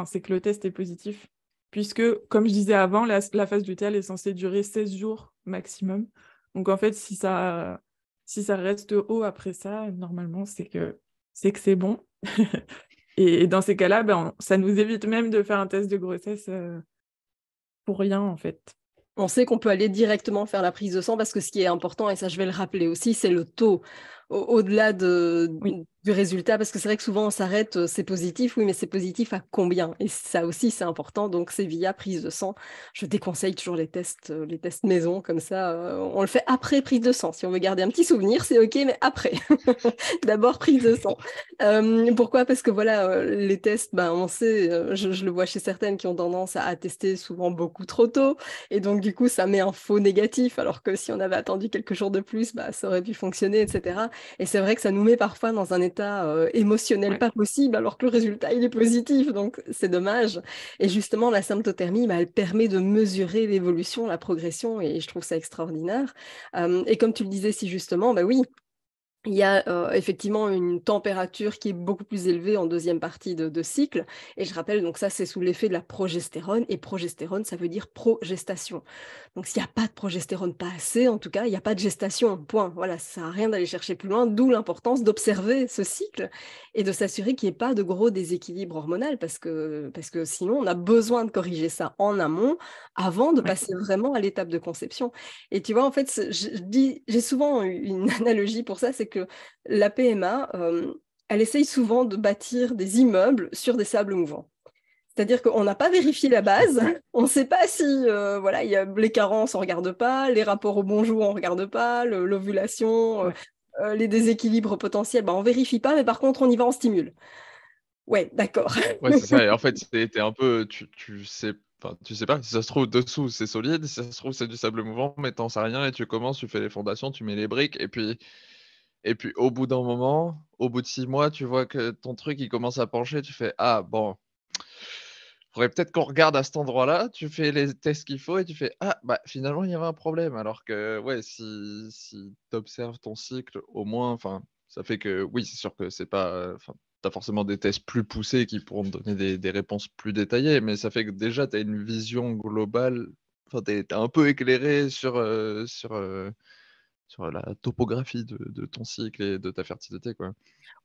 Speaker 2: c'est que le test est positif. Puisque, comme je disais avant, la, phase du tel est censée durer 16 jours maximum. Donc, en fait, si ça, si ça reste haut après ça, normalement, c'est que c'est que c'est bon. *laughs* et, dans ces cas-là, ben, ça nous évite même de faire un test de grossesse euh, pour rien, en fait.
Speaker 1: On sait qu'on peut aller directement faire la prise de sang parce que ce qui est important, et ça je vais le rappeler aussi, c'est le taux. Au-delà de, du résultat Parce que c'est vrai que souvent on s'arrête, euh, c'est positif, oui, mais c'est positif à combien? Et ça aussi, c'est important. Donc, c'est via prise de sang. Je déconseille toujours les tests, euh, les tests maison, comme ça. Euh, on le fait après prise de sang. Si on veut garder un petit souvenir, c'est OK, mais après. *laughs* D'abord, prise de sang. pourquoi? Parce que voilà, les tests, ben, on sait, je, le vois chez certaines qui ont tendance à, tester souvent beaucoup trop tôt. Et donc, du coup, ça met un faux négatif, alors que si on avait attendu quelques jours de plus, bah, ça aurait pu fonctionner, etc. Et c'est vrai que ça nous met parfois dans un état euh, émotionnel pas possible, alors que le résultat, il est positif. Donc, c'est dommage. Et justement, la symptothermie, bah, elle permet de mesurer l'évolution, la progression, et je trouve ça extraordinaire. Euh, et comme tu le disais si justement, bah oui, il y a euh, effectivement une température qui est beaucoup plus élevée en deuxième partie de, cycle. Et je rappelle, donc ça, c'est sous l'effet de la progestérone. Et progestérone, ça veut dire progestation. Donc s'il n'y a pas de progestérone, pas assez, en tout cas, il n'y a pas de gestation. Point. Voilà, ça à rien d'aller chercher plus loin, d'où l'importance d'observer ce cycle et de s'assurer qu'il n'y ait pas de gros déséquilibre hormonal, parce que, parce que sinon, on a besoin de corriger ça en amont avant de passer vraiment à l'étape de conception. Et tu vois, en fait, j'ai souvent une *laughs* analogie pour ça, c'est que la PMA, euh, elle essaye souvent de bâtir des immeubles sur des sables mouvants. C'est-à-dire qu'on n'a pas vérifié la base, *laughs* on ne sait pas si euh, voilà, y a les carences, on ne regarde pas, les rapports au bonjour, on ne regarde pas, l'ovulation, euh, les déséquilibres potentiels, ben, on ne vérifie pas, mais par contre, on y va, on stimule. Ouais, d'accord.
Speaker 3: Ouais, c'est ça. en fait, c'était un peu, tu, tu sais tu sais pas, si ça se trouve dessous c'est solide, si ça se trouve c'est du sable mouvant, mais t'en sais rien et tu commences, tu fais les fondations, tu mets les briques et puis et puis au bout d'un moment, au bout de six mois, tu vois que ton truc il commence à pencher, tu fais ah bon, faudrait peut-être qu'on regarde à cet endroit-là, tu fais les tests qu'il faut et tu fais ah bah finalement il y avait un problème. Alors que ouais, si, si tu observes ton cycle, au moins, enfin, ça fait que oui, c'est sûr que c'est pas. Tu as forcément des tests plus poussés qui pourront te donner des, réponses plus détaillées, mais ça fait que déjà tu as une vision globale, enfin, tu un peu éclairé sur, euh, sur, euh, sur la topographie de, ton cycle et de ta fertilité. Quoi.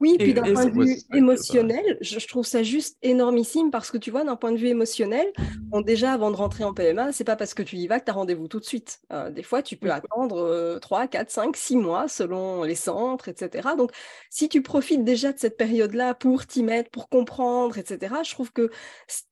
Speaker 1: Oui, et puis d'un point de vue émotionnel, je, trouve ça juste énormissime parce que tu vois, d'un point de vue émotionnel, bon, déjà avant de rentrer en PMA, c'est pas parce que tu y vas que tu as rendez-vous tout de suite. Euh, des fois, tu peux attendre 3, 4, 5, 6 mois selon les centres, etc. Donc, si tu profites déjà de cette période-là pour t'y mettre, pour comprendre, etc., je trouve que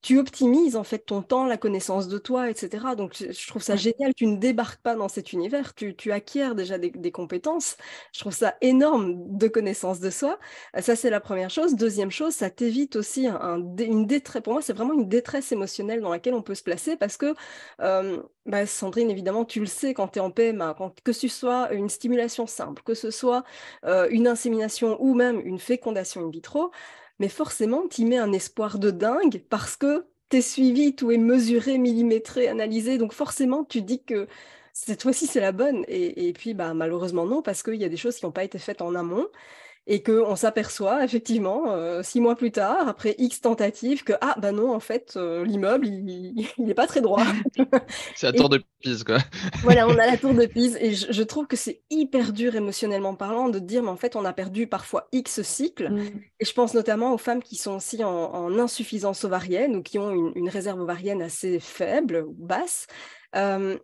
Speaker 1: tu optimises en fait ton temps, la connaissance de toi, etc. Donc, je trouve ça génial. Tu ne débarques pas dans cet univers, tu, tu acquiers déjà des, compétences. Je trouve ça énorme de connaissance de soi. Euh, ça, c'est la première chose. Deuxième chose, ça t'évite aussi un, une détresse. Pour moi, c'est vraiment une détresse émotionnelle dans laquelle on peut se placer parce que, euh, bah, Sandrine, évidemment, tu le sais quand tu es en PMA, que ce soit une stimulation simple, que ce soit euh, une insémination ou même une fécondation in vitro, mais forcément, tu mets un espoir de dingue parce que tu es suivi, tout est mesuré, millimétré, analysé. Donc forcément, tu dis que cette fois-ci, c'est la bonne. Et, puis, bah, malheureusement, non, parce qu'il y a des choses qui n'ont pas été faites en amont et qu'on s'aperçoit effectivement euh, six mois plus tard, après X tentatives, que ah bah non, en fait, euh, l'immeuble, il n'est *laughs* pas très droit. *laughs*
Speaker 3: c'est la tour de Pise, quoi. *laughs*
Speaker 1: voilà, on a la tour de Pise, et je, trouve que c'est hyper dur émotionnellement parlant de dire, mais en fait, on a perdu parfois X cycles, mm. et je pense notamment aux femmes qui sont aussi en, insuffisance ovarienne ou qui ont une, une réserve ovarienne assez faible ou basse. Euh,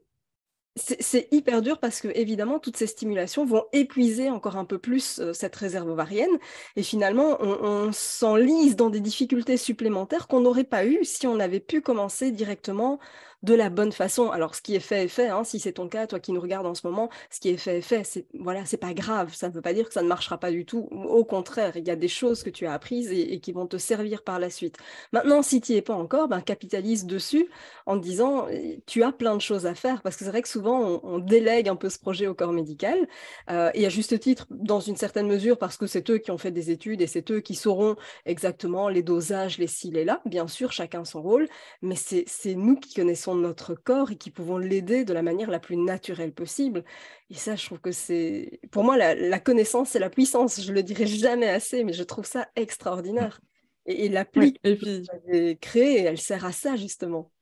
Speaker 1: c'est hyper dur parce que évidemment toutes ces stimulations vont épuiser encore un peu plus euh, cette réserve ovarienne. Et finalement on, on s'enlise dans des difficultés supplémentaires qu'on n'aurait pas eu si on avait pu commencer directement de la bonne façon. Alors, ce qui est fait est fait. Hein. Si c'est ton cas, toi qui nous regardes en ce moment, ce qui est fait est fait. C'est voilà, c'est pas grave. Ça ne veut pas dire que ça ne marchera pas du tout. Au contraire, il y a des choses que tu as apprises et, qui vont te servir par la suite. Maintenant, si tu n'y es pas encore, ben, capitalise dessus en te disant tu as plein de choses à faire. Parce que c'est vrai que souvent on, délègue un peu ce projet au corps médical, euh, et à juste titre, dans une certaine mesure, parce que c'est eux qui ont fait des études et c'est eux qui sauront exactement les dosages, les ci, les là. Bien sûr, chacun son rôle, mais c'est nous qui connaissons notre corps et qui pouvons l'aider de la manière la plus naturelle possible. Et ça, je trouve que c'est, pour moi, la, connaissance, c'est la puissance. Je le dirai jamais assez, mais je trouve ça extraordinaire. Et, l'appli que vous avez créée, elle sert à ça, justement.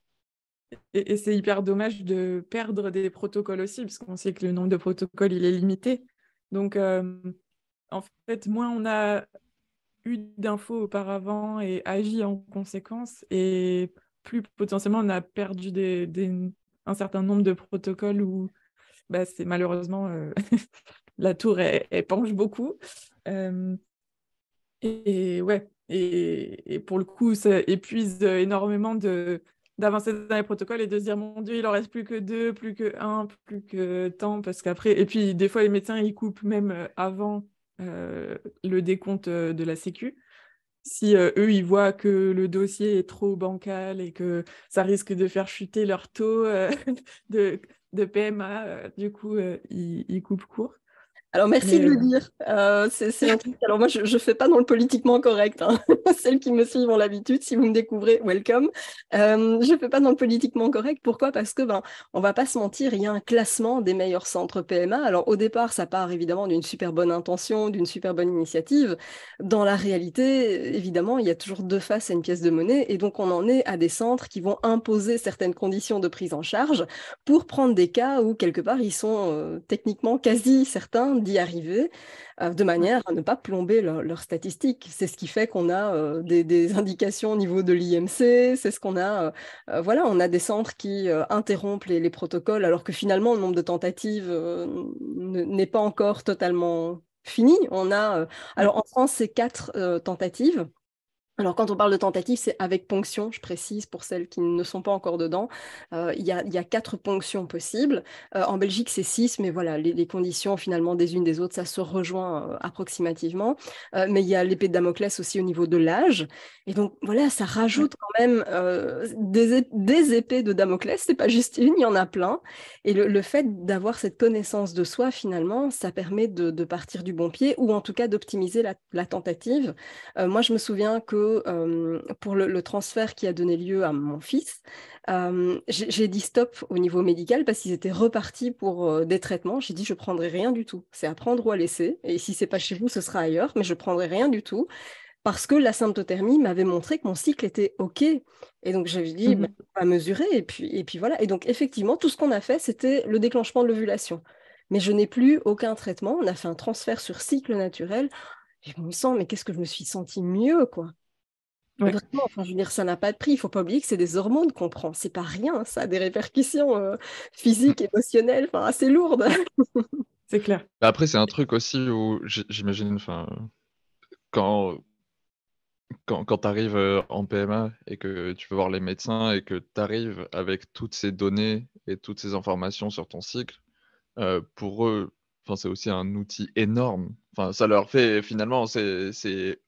Speaker 2: Et, c'est hyper dommage de perdre des protocoles aussi, parce qu'on sait que le nombre de protocoles, il est limité. Donc, euh, en fait, moins on a eu d'infos auparavant et agi en conséquence, et plus potentiellement on a perdu un certain nombre de protocoles où bah, c'est malheureusement euh, *laughs* la tour elle, penche beaucoup. Euh, et, ouais, et, pour le coup, ça épuise énormément de d'avancer dans les protocoles et de se dire mon dieu il en reste plus que deux plus que un plus que tant parce qu'après et puis des fois les médecins ils coupent même euh, avant le décompte de la sécu si eux ils voient que le dossier est trop bancal et que ça risque de faire chuter leur taux *laughs* de, de PMA, du coup ils, ils, coupent court.
Speaker 1: Alors merci de le dire. Euh, c'est un truc. Alors moi, je ne fais pas dans le politiquement correct. Hein. *laughs* Celles qui me suivent ont l'habitude. Si vous me découvrez, welcome. Euh, je ne fais pas dans le politiquement correct. Pourquoi? Parce que ben, on va pas se mentir, il y a un classement des meilleurs centres PMA. Alors au départ, ça part évidemment d'une super bonne intention, d'une super bonne initiative. Dans la réalité, évidemment, il y a toujours deux faces à une pièce de monnaie, et donc on en est à des centres qui vont imposer certaines conditions de prise en charge pour prendre des cas où quelque part ils sont euh, techniquement quasi certains d'y arriver, euh, de manière à ne pas plomber leurs statistiques. C'est ce qui fait qu'on a euh, des, indications au niveau de l'IMC, c'est ce qu'on a, euh, voilà, on a des centres qui interrompent les, protocoles alors que finalement le nombre de tentatives n'est pas encore totalement fini. On a, alors en France, c'est quatre tentatives. Alors, quand on parle de tentative, c'est avec ponction, je précise pour celles qui ne sont pas encore dedans. Euh, il, y a, quatre ponctions possibles. Euh, en Belgique, c'est six, mais voilà, les, conditions finalement des unes des autres, ça se rejoint euh, approximativement. mais il y a l'épée de Damoclès aussi au niveau de l'âge. Et donc, voilà, ça rajoute quand même des, épées de Damoclès. C'est pas juste une, il y en a plein. Et le, fait d'avoir cette connaissance de soi, finalement, ça permet de, partir du bon pied ou en tout cas d'optimiser la tentative. moi, je me souviens que pour le, transfert qui a donné lieu à mon fils, j'ai dit stop au niveau médical parce qu'ils étaient repartis pour des traitements. J'ai dit je prendrai rien du tout. C'est à prendre ou à laisser. Et si c'est pas chez vous, ce sera ailleurs, mais je prendrai rien du tout parce que la symptothermie m'avait montré que mon cycle était OK. Et donc, j'avais dit, mmh on va mesurer. Et puis, et puis voilà. Et donc, effectivement, tout ce qu'on a fait, c'était le déclenchement de l'ovulation. Mais je n'ai plus aucun traitement. On a fait un transfert sur cycle naturel. Et je me sens, mais qu'est-ce que je me suis sentie mieux, quoi? Vraiment, enfin, je veux dire, ça n'a pas de prix. Il ne faut pas oublier que c'est des hormones qu'on prend. C'est pas rien, ça a des répercussions euh, physiques, *laughs* émotionnelles, enfin, assez lourdes. *laughs*
Speaker 2: c'est clair.
Speaker 3: Bah, après, c'est un truc aussi où j'imagine, enfin, quand, quand, quand tu arrives euh, en PMA et que tu veux voir les médecins et que tu arrives avec toutes ces données et toutes ces informations sur ton cycle, euh, pour eux, Enfin, c'est aussi un outil énorme. Enfin, ça leur fait finalement, c'est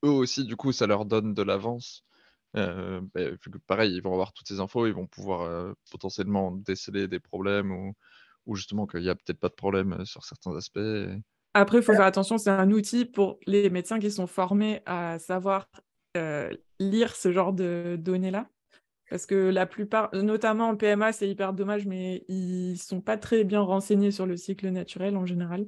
Speaker 3: eux aussi, du coup, ça leur donne de l'avance. Euh, bah, pareil, ils vont avoir toutes ces infos, ils vont pouvoir euh, potentiellement déceler des problèmes ou, justement qu'il n'y a peut-être pas de problème euh, sur certains aspects.
Speaker 2: Après, il faut faire attention, c'est un outil pour les médecins qui sont formés à savoir lire ce genre de données-là. Parce que la plupart, notamment en PMA, c'est hyper dommage, mais ils sont pas très bien renseignés sur le cycle naturel en général.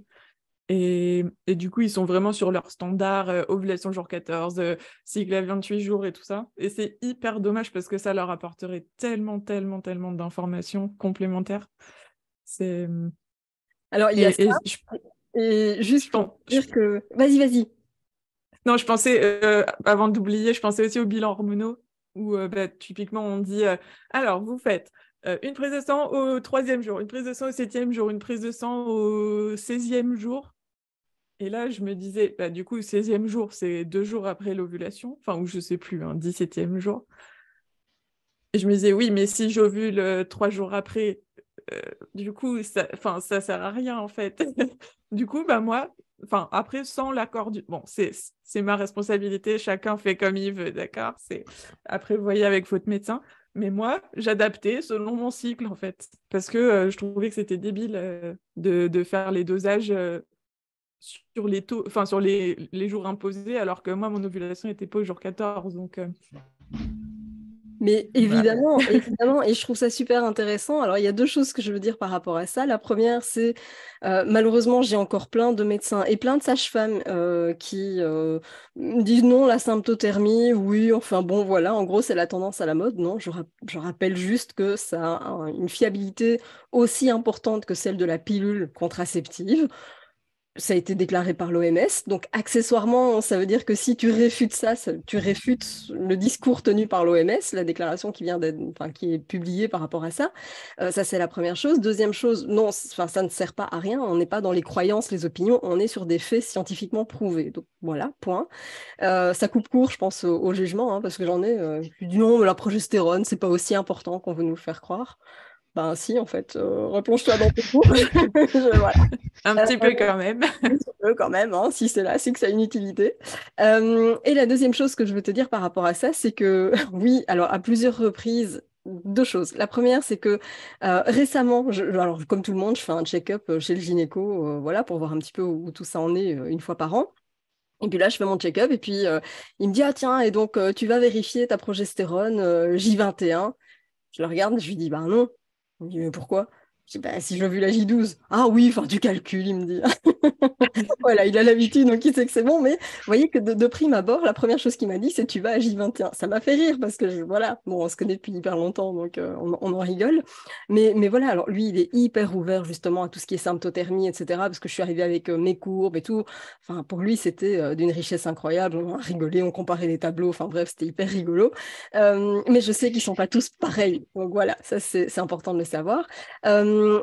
Speaker 2: Et, et du coup, ils sont vraiment sur leur standard, euh, ovulation jour 14, euh, cycle à 28 jours et tout ça. Et c'est hyper dommage parce que ça leur apporterait tellement, tellement, tellement d'informations complémentaires. C'est.
Speaker 1: Alors, il y a ça. Et, juste pour dire que. Vas-y, vas-y.
Speaker 2: Non, je pensais, euh, avant d'oublier, je pensais aussi au bilan hormonaux où euh, bah, typiquement on dit euh, alors vous faites euh, une prise de sang au troisième jour, une prise de sang au septième jour, une prise de sang au seizième jour. Et là, je me disais, bah, du coup, 16e jour, c'est deux jours après l'ovulation, enfin, ou je sais plus, un hein, 17e jour. Et je me disais, oui, mais si j'ovule trois jours après, du coup, ça, ne sert à rien, en fait. *laughs* du coup, bah, moi, enfin après sans l'accord du bon c'est ma responsabilité chacun fait comme il veut d'accord? C'est après vous voyez avec votre médecin Mais moi, j'adaptais selon mon cycle, en fait. Parce que euh, je trouvais que c'était débile euh, de, faire les dosages euh, sur, les, taux, enfin, sur les, les, jours imposés, alors que moi, mon ovulation n'était pas au jour 14. Donc,
Speaker 1: mais bah, évidemment, évidemment, et je trouve ça super intéressant. Alors, il y a deux choses que je veux dire par rapport à ça. La première, c'est euh, malheureusement, j'ai encore plein de médecins et plein de sages-femmes euh, qui euh, disent non, la symptothermie, oui, enfin bon, voilà, en gros, c'est la tendance à la mode. Non, je, je rappelle juste que ça a une fiabilité aussi importante que celle de la pilule contraceptive ça a été déclaré par l'OMS. Donc, accessoirement, ça veut dire que si tu réfutes ça, tu réfutes le discours tenu par l'OMS, la déclaration qui vient d'être, qui est publiée par rapport à ça. Euh, ça, c'est la première chose. Deuxième chose, non, ça ne sert pas à rien. On n'est pas dans les croyances, les opinions. On est sur des faits scientifiquement prouvés. Donc, voilà, point. Euh, ça coupe court, je pense, au, jugement, hein, parce que j'en ai. Euh, je dis non, mais la progestérone, c'est pas aussi important qu'on veut nous le faire croire. Ben si, en fait, euh, replonge-toi dans tes cours. *laughs* *laughs*
Speaker 2: Un petit peu quand même. *laughs*
Speaker 1: Un petit peu quand même, hein, si c'est là, c'est que ça a une utilité. Euh, et la deuxième chose que je veux te dire par rapport à ça, c'est que oui, alors à plusieurs reprises, deux choses. La première, c'est que euh, récemment, alors comme tout le monde, je fais un check-up chez le gynéco, voilà, pour voir un petit peu où, tout ça en est une fois par an. Et puis là, je fais mon check-up et puis il me dit ah tiens et donc tu vas vérifier ta progestérone J21. Je le regarde, je lui dis bah non, me dit, mais pourquoi? Je bah, si j'ai vu la J12. Ah oui, enfin, tu calcules, il me dit. *laughs* voilà, il a l'habitude, donc il sait que c'est bon. Mais vous voyez que de, prime abord, la première chose qu'il m'a dit, c'est tu vas à J21. Ça m'a fait rire parce que, voilà, bon, on se connaît depuis hyper longtemps, donc euh, on, en rigole. Mais, mais voilà, alors lui, il est hyper ouvert justement à tout ce qui est symptothermie, etc. Parce que je suis arrivée avec euh, mes courbes et tout. Enfin, pour lui, c'était euh, d'une richesse incroyable. On a rigolé, on comparait les tableaux. Enfin, bref, c'était hyper rigolo. mais je sais qu'ils ne sont pas tous pareils. Donc voilà, ça, c'est important de le savoir.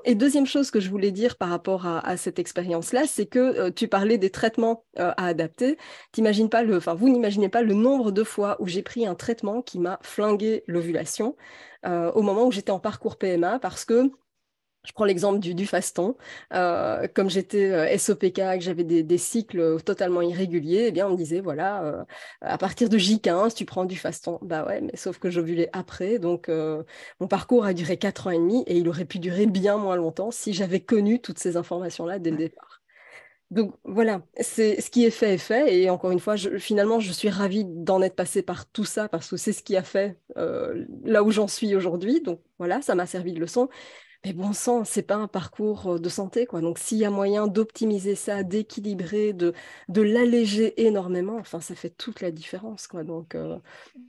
Speaker 1: Et deuxième chose que je voulais dire par rapport à, cette expérience-là, c'est que euh, tu parlais des traitements euh, à adapter. T'imagines pas vous n'imaginez pas le nombre de fois où j'ai pris un traitement qui m'a flingué l'ovulation au moment où j'étais en parcours PMA parce que je prends l'exemple du, du faston. Euh, comme j'étais euh, SOPK, que j'avais des, cycles totalement irréguliers, eh bien, on me disait, voilà, euh, à partir de J15, tu prends du faston. Bah ouais, mais sauf que j'ovulais après. Donc, mon parcours a duré 4 ans et demi et il aurait pu durer bien moins longtemps si j'avais connu toutes ces informations-là dès le départ. Donc voilà, c'est ce qui est fait est fait. Et encore une fois, finalement, je suis ravie d'en être passée par tout ça parce que c'est ce qui a fait là où j'en suis aujourd'hui. Donc voilà, ça m'a servi de leçon. Mais bon sang, c'est pas un parcours de santé, quoi. Donc, s'il y a moyen d'optimiser ça, d'équilibrer, de, de l'alléger énormément, enfin, ça fait toute la différence, quoi. Donc,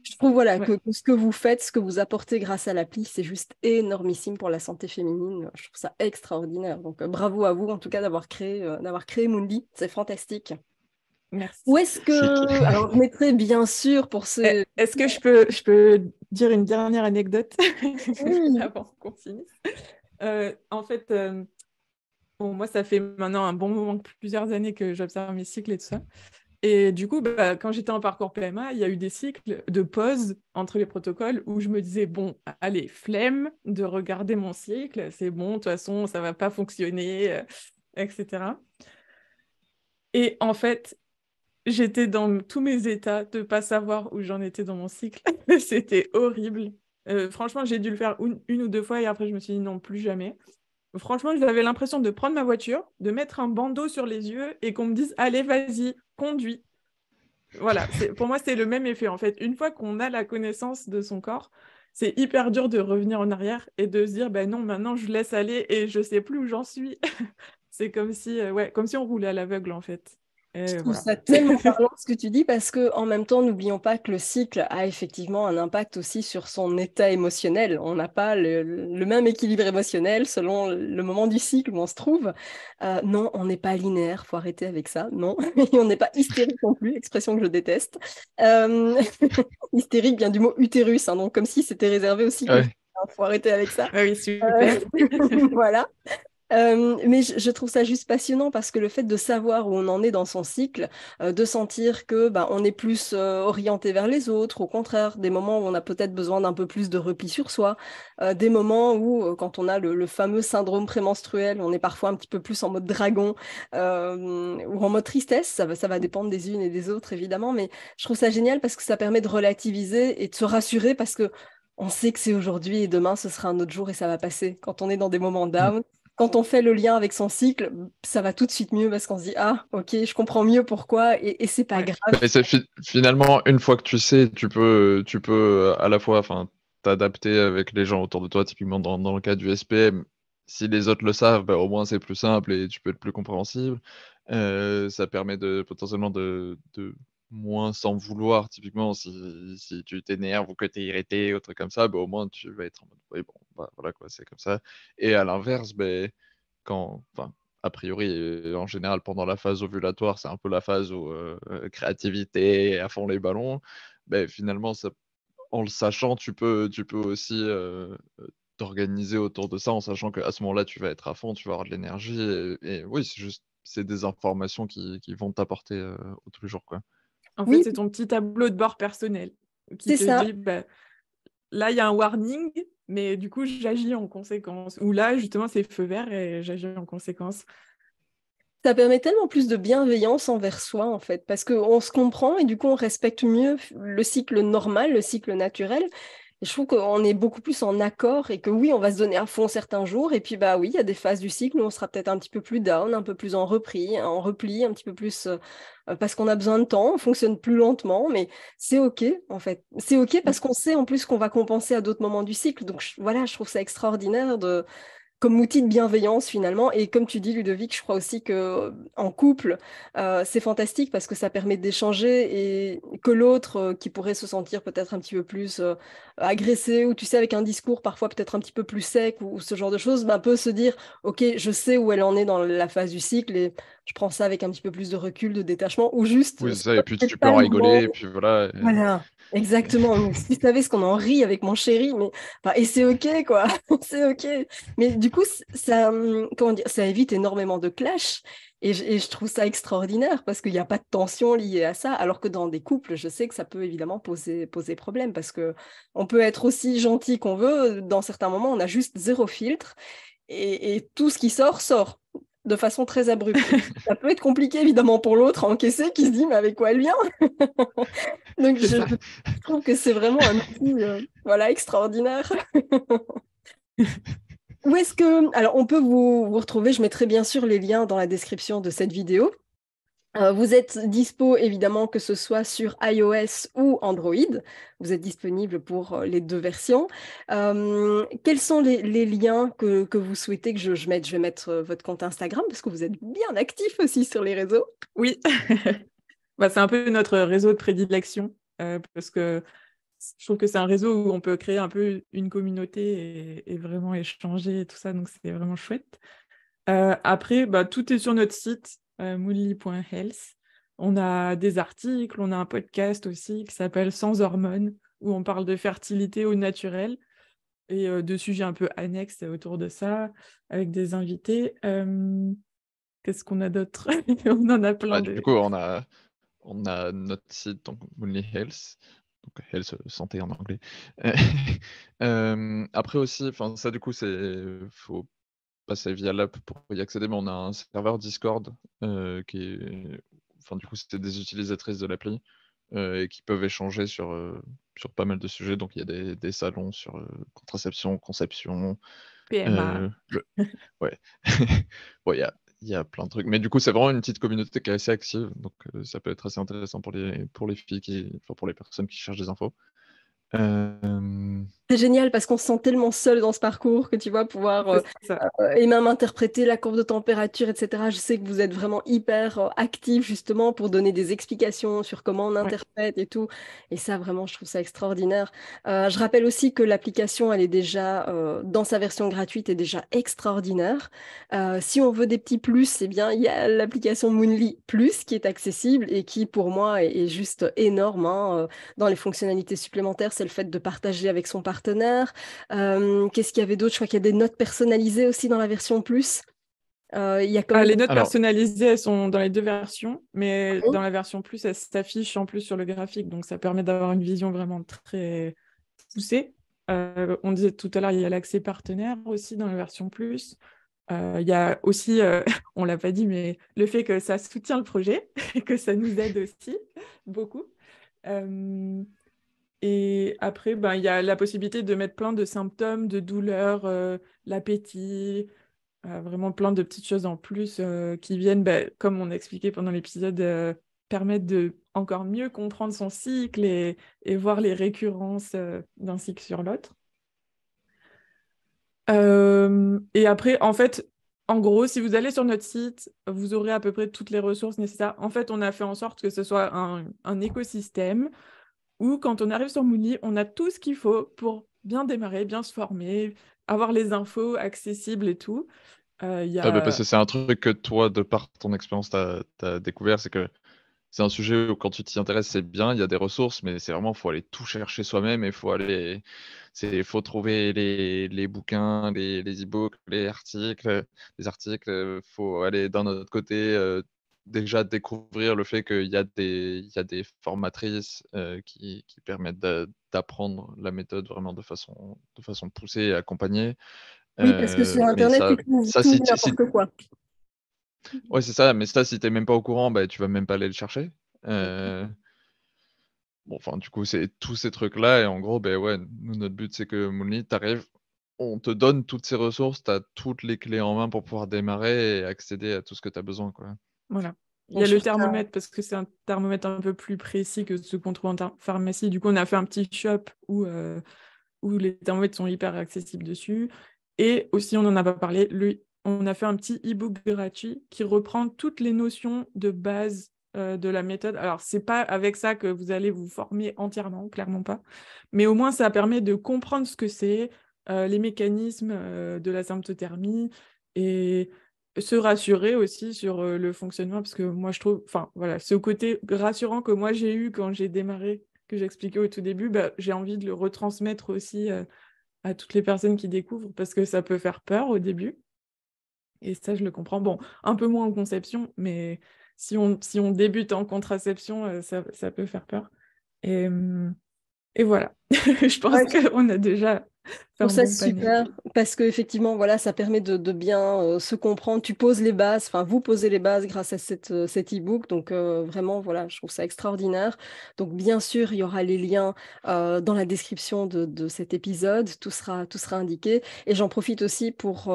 Speaker 1: je trouve, voilà, que, ce que vous faites, ce que vous apportez grâce à l'appli, c'est juste énormissime pour la santé féminine. Je trouve ça extraordinaire. Donc, bravo à vous, en tout cas, d'avoir créé, d'avoir créé Mundi. C'est fantastique.
Speaker 2: Merci.
Speaker 1: Où est-ce que. Alors, je mettrai bien sûr pour ce.
Speaker 2: Est-ce que je peux, je peux dire une dernière anecdote? *laughs* Avant qu'on finisse euh, en fait, euh, moi, ça fait maintenant un bon moment, plusieurs années que j'observe mes cycles et tout ça. Et du coup, bah, quand j'étais en parcours PMA, il y a eu des cycles de pause entre les protocoles où je me disais, bon, allez, flemme de regarder mon cycle, c'est bon, de toute façon, ça va pas fonctionner, euh, etc. Et en fait, j'étais dans tous mes états de pas savoir où j'en étais dans mon cycle. *laughs* C'était horrible. Euh, franchement, j'ai dû le faire une, ou deux fois et après, je me suis dit non, plus jamais. Franchement, j'avais l'impression de prendre ma voiture, de mettre un bandeau sur les yeux et qu'on me dise allez, vas-y, conduis. Voilà, pour moi, c'est le même effet en fait. Une fois qu'on a la connaissance de son corps, c'est hyper dur de revenir en arrière et de se dire ben non, maintenant je laisse aller et je sais plus où j'en suis. *laughs* c'est comme si, euh, comme si on roulait à l'aveugle en fait
Speaker 1: je trouve ça tellement parlant ce que tu dis parce que en même temps, n'oublions pas que le cycle a effectivement un impact aussi sur son état émotionnel. On n'a pas le, même équilibre émotionnel selon le moment du cycle où on se trouve. Euh, non, on n'est pas linéaire, faut arrêter avec ça. Non, *laughs* et on n'est pas hystérique non plus, expression que je déteste. Euh, *laughs* hystérique vient du mot utérus, hein, donc comme si c'était réservé aussi. Il faut arrêter avec ça.
Speaker 2: Ah oui, super.
Speaker 1: Euh, *laughs* voilà. Euh, mais je, trouve ça juste passionnant parce que le fait de savoir où on en est dans son cycle, euh, de sentir que bah, on est plus euh, orienté vers les autres, au contraire, des moments où on a peut-être besoin d'un peu plus de repli sur soi, des moments où, quand on a le, fameux syndrome prémenstruel, on est parfois un petit peu plus en mode dragon ou en mode tristesse, ça va, ça va dépendre des unes et des autres évidemment, mais je trouve ça génial parce que ça permet de relativiser et de se rassurer parce que on sait que c'est aujourd'hui et demain ce sera un autre jour et ça va passer. Quand on est dans des moments down, quand on fait le lien avec son cycle, ça va tout de suite mieux parce qu'on se dit ah ok je comprends mieux pourquoi et, et c'est pas grave.
Speaker 3: finalement une fois que tu sais, tu peux tu peux à la fois enfin t'adapter avec les gens autour de toi, typiquement dans, dans le cas du SPM. Si les autres le savent, bah, au moins c'est plus simple et tu peux être plus compréhensible. Euh, ça permet de potentiellement de, de moins s'en vouloir. Typiquement, si, si tu t'énerves ou que tu es irrité ou truc comme ça, bah, au moins tu vas être en mode oui, bon, bah, voilà quoi, c'est comme ça. Et à l'inverse, ben quand, enfin, a priori, en général, pendant la phase ovulatoire, c'est un peu la phase où euh, créativité à fond les ballons. Ben, finalement, ça, en le sachant, tu peux, tu peux aussi euh, t'organiser autour de ça en sachant qu'à ce moment-là, tu vas être à fond, tu vas avoir de l'énergie. Et, oui, c'est juste c'est des informations qui, qui vont t'apporter euh, tous les jours. Quoi.
Speaker 2: En fait, c'est ton petit tableau de bord personnel qui te ça. dit bah, là, il y a un warning, mais du coup, j'agis en conséquence. Ou là, justement, c'est feu vert et j'agis en conséquence.
Speaker 1: Ça permet tellement plus de bienveillance envers soi, en fait, parce qu'on se comprend et du coup, on respecte mieux le cycle normal, le cycle naturel je trouve qu'on est beaucoup plus en accord et que oui, on va se donner à fond certains jours. Et puis, bah oui, il y a des phases du cycle où on sera peut-être un petit peu plus down, un peu plus en repris, en repli, un petit peu plus euh, euh, parce qu'on a besoin de temps, on fonctionne plus lentement, mais c'est OK en fait. C'est OK parce qu'on sait en plus qu'on va compenser à d'autres moments du cycle. Donc voilà, je trouve ça extraordinaire de, comme outil de bienveillance finalement. Et comme tu dis, Ludovic, je crois aussi que euh, en couple, euh, c'est fantastique parce que ça permet d'échanger et que l'autre euh, qui pourrait se sentir peut-être un petit peu plus agressé ou tu sais avec un discours parfois peut-être un petit peu plus sec ou, ce genre de choses, bah, peut se dire ok, je sais où elle en est dans la phase du cycle et je prends ça avec un petit peu plus de recul, de détachement ou juste.
Speaker 3: Oui, ça, et puis tu peux en rigoler et puis voilà.
Speaker 1: Voilà. Exactement. si tu savais ce qu'on en rit avec mon chéri, mais et c'est ok quoi, *laughs* c'est ok. Mais du coup, ça, hum, comment dire, ça évite énormément de clash et je, trouve ça extraordinaire parce qu'il n'y a pas de tension liée à ça, alors que dans des couples, je sais que ça peut évidemment poser, poser problème parce que on peut être aussi gentil qu'on veut, dans certains moments, on a juste zéro filtre et, et tout ce qui sort sort de façon très abrupte. *laughs* ça peut être compliqué évidemment pour l'autre à encaisser qui se dit mais avec quoi elle vient *laughs* Donc je, trouve que c'est vraiment un outil euh, voilà, extraordinaire. *laughs* Où est-ce que... Alors on peut vous, vous retrouver, je mettrai bien sûr les liens dans la description de cette vidéo. Euh, vous êtes dispo évidemment que ce soit sur iOS ou Android. Vous êtes disponible pour euh, les deux versions. Euh, quels sont les, liens que, vous souhaitez que je, mette Je vais mettre votre compte Instagram parce que vous êtes bien actif aussi sur les réseaux.
Speaker 2: Oui, *laughs* bah, c'est un peu notre réseau de prédilection parce que je trouve que c'est un réseau où on peut créer un peu une communauté et, vraiment échanger et tout ça. Donc c'est vraiment chouette. après, bah, tout est sur notre site euh, moonly.health. On a des articles, on a un podcast aussi qui s'appelle Sans hormones, où on parle de fertilité au naturel et euh, de sujets un peu annexes autour de ça, avec des invités. Euh, qu'est-ce qu'on a d'autre? *laughs* On en a plein.
Speaker 3: Bah, du coup, on a, on a notre site, donc Moonly Health, donc Health Santé en anglais. *laughs* après aussi, ça du coup, c'est faut passer via l'app pour y accéder, mais on a un serveur Discord euh, qui est. Enfin, du coup, c'était des utilisatrices de l'appli euh, et qui peuvent échanger sur, euh, sur pas mal de sujets. Donc, il y a des, des salons sur contraception, conception.
Speaker 2: PMA. *laughs*
Speaker 3: ouais. *laughs* bon, il y a, y a plein de trucs. Mais du coup, c'est vraiment une petite communauté qui est assez active. Donc, ça peut être assez intéressant pour les, pour les filles, qui, enfin, pour les personnes qui cherchent des infos.
Speaker 1: Euh, c'est génial parce qu'on se sent tellement seul dans ce parcours que tu vois pouvoir euh, euh, et même interpréter la courbe de température, etc. Je sais que vous êtes vraiment hyper actif justement pour donner des explications sur comment on interprète et tout. Et ça, vraiment, je trouve ça extraordinaire. je rappelle aussi que l'application, elle est déjà dans sa version gratuite, est déjà extraordinaire. si on veut des petits plus, eh bien, il y a l'application Moonly Plus qui est accessible et qui, pour moi, est, juste énorme hein, dans les fonctionnalités supplémentaires c'est le fait de partager avec son partenaire. Euh, qu'est-ce qu'il y avait d'autre? Je crois qu'il y a des notes personnalisées aussi dans la version plus.
Speaker 2: Euh, il y a ah, Les notes personnalisées, elles sont dans les deux versions, mais dans la version plus, elles s'affichent en plus sur le graphique, donc ça permet d'avoir une vision vraiment très poussée. Euh, on disait tout à l'heure, il y a l'accès partenaire aussi dans la version plus. Il y a aussi, *laughs* on l'a pas dit, mais le fait que ça soutient le projet *laughs* et que ça nous aide aussi beaucoup. Et après, ben, il y a la possibilité de mettre plein de symptômes, de douleurs, euh, l'appétit, euh, vraiment plein de petites choses en plus euh, qui viennent, ben, comme on a expliqué pendant l'épisode, permettre de encore mieux comprendre son cycle et, voir les récurrences d'un cycle sur l'autre. et après, en fait, en gros, si vous allez sur notre site, vous aurez à peu près toutes les ressources nécessaires. En fait, on a fait en sorte que ce soit un écosystème où quand on arrive sur Moonly, on a tout ce qu'il faut pour bien démarrer, bien se former, avoir les infos accessibles et tout.
Speaker 3: Euh, y a... parce que c'est un truc que toi, de par ton expérience, tu as, découvert, c'est que c'est un sujet où quand tu t'y intéresses, c'est bien, il y a des ressources, mais c'est vraiment, il faut aller tout chercher soi-même et il faut aller, faut trouver les, les bouquins, les, e-books, les articles, les articles, faut aller d'un autre côté, euh, déjà découvrir le fait qu'il y, a des, il y a des formatrices euh, qui, qui, permettent d'apprendre la méthode vraiment de façon, de façon poussée et accompagnée.
Speaker 1: Oui, parce que sur euh, Internet, ça, tu trouves ça, tout n'importe quoi.
Speaker 3: Oui, c'est ça, mais ça, si tu n'es même pas au courant, bah, tu vas même pas aller le chercher. Euh... Bon, enfin, du coup, c'est tous ces trucs-là, et en gros, ben ouais, nous, notre but, c'est que Moonly, t'arrives, on te donne toutes ces ressources, tu as toutes les clés en main pour pouvoir démarrer et accéder à tout ce que tu as besoin, quoi.
Speaker 2: Voilà. Il y a le thermomètre parce que c'est un thermomètre un peu plus précis que ce qu'on trouve en pharmacie. Du coup, on a fait un petit shop où, euh, où les thermomètres sont hyper accessibles dessus. Et aussi, on n'en a pas parlé, on a fait un petit e-book gratuit qui reprend toutes les notions de base euh, de la méthode. Alors, c'est pas avec ça que vous allez vous former entièrement, clairement pas. Mais au moins, ça permet de comprendre ce que c'est, euh, les mécanismes de la symptothermie et se rassurer aussi sur euh, le fonctionnement, parce que moi, je trouve, enfin, voilà, ce côté rassurant que moi j'ai eu quand j'ai démarré, que j'expliquais au tout début, bah, j'ai envie de le retransmettre aussi euh, à toutes les personnes qui découvrent, parce que ça peut faire peur au début. Et ça, je le comprends. Bon, un peu moins en conception, mais si on, si on débute en contraception, euh, ça, ça, peut faire peur. Et, hum, et voilà, *laughs* je pense qu'on a déjà
Speaker 1: pour ça, c'est super, parce qu'effectivement, voilà, ça permet de, bien euh, se comprendre. Tu poses les bases, enfin, vous posez les bases grâce à cette, euh, cet e-book. Donc, euh, vraiment, voilà, je trouve ça extraordinaire. Donc, bien sûr, il y aura les liens dans la description de, cet épisode. Tout sera, tout sera indiqué. Et j'en profite aussi pour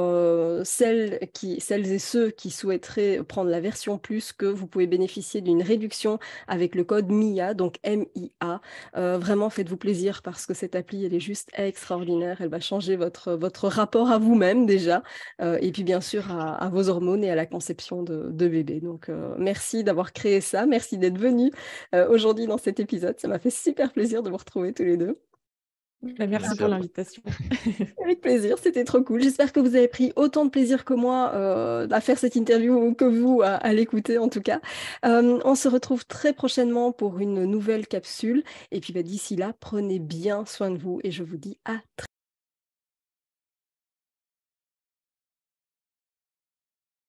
Speaker 1: celles, qui, celles et ceux qui souhaiteraient prendre la version plus, que vous pouvez bénéficier d'une réduction avec le code MIA, donc M-I-A. vraiment, faites-vous plaisir parce que cette appli, elle est juste extraordinaire elle va changer votre, votre rapport à vous-même déjà, euh, et puis bien sûr à, vos hormones et à la conception de, bébé. Donc euh, merci d'avoir créé ça, merci d'être venu euh, aujourd'hui dans cet épisode. Ça m'a fait super plaisir de vous retrouver tous les deux.
Speaker 2: Bah, merci, pour l'invitation. *laughs*
Speaker 1: Avec plaisir, c'était trop cool. J'espère que vous avez pris autant de plaisir que moi à faire cette interview ou que vous à, l'écouter en tout cas. on se retrouve très prochainement pour une nouvelle capsule. Et puis bah, d'ici là, prenez bien soin de vous et je vous dis à très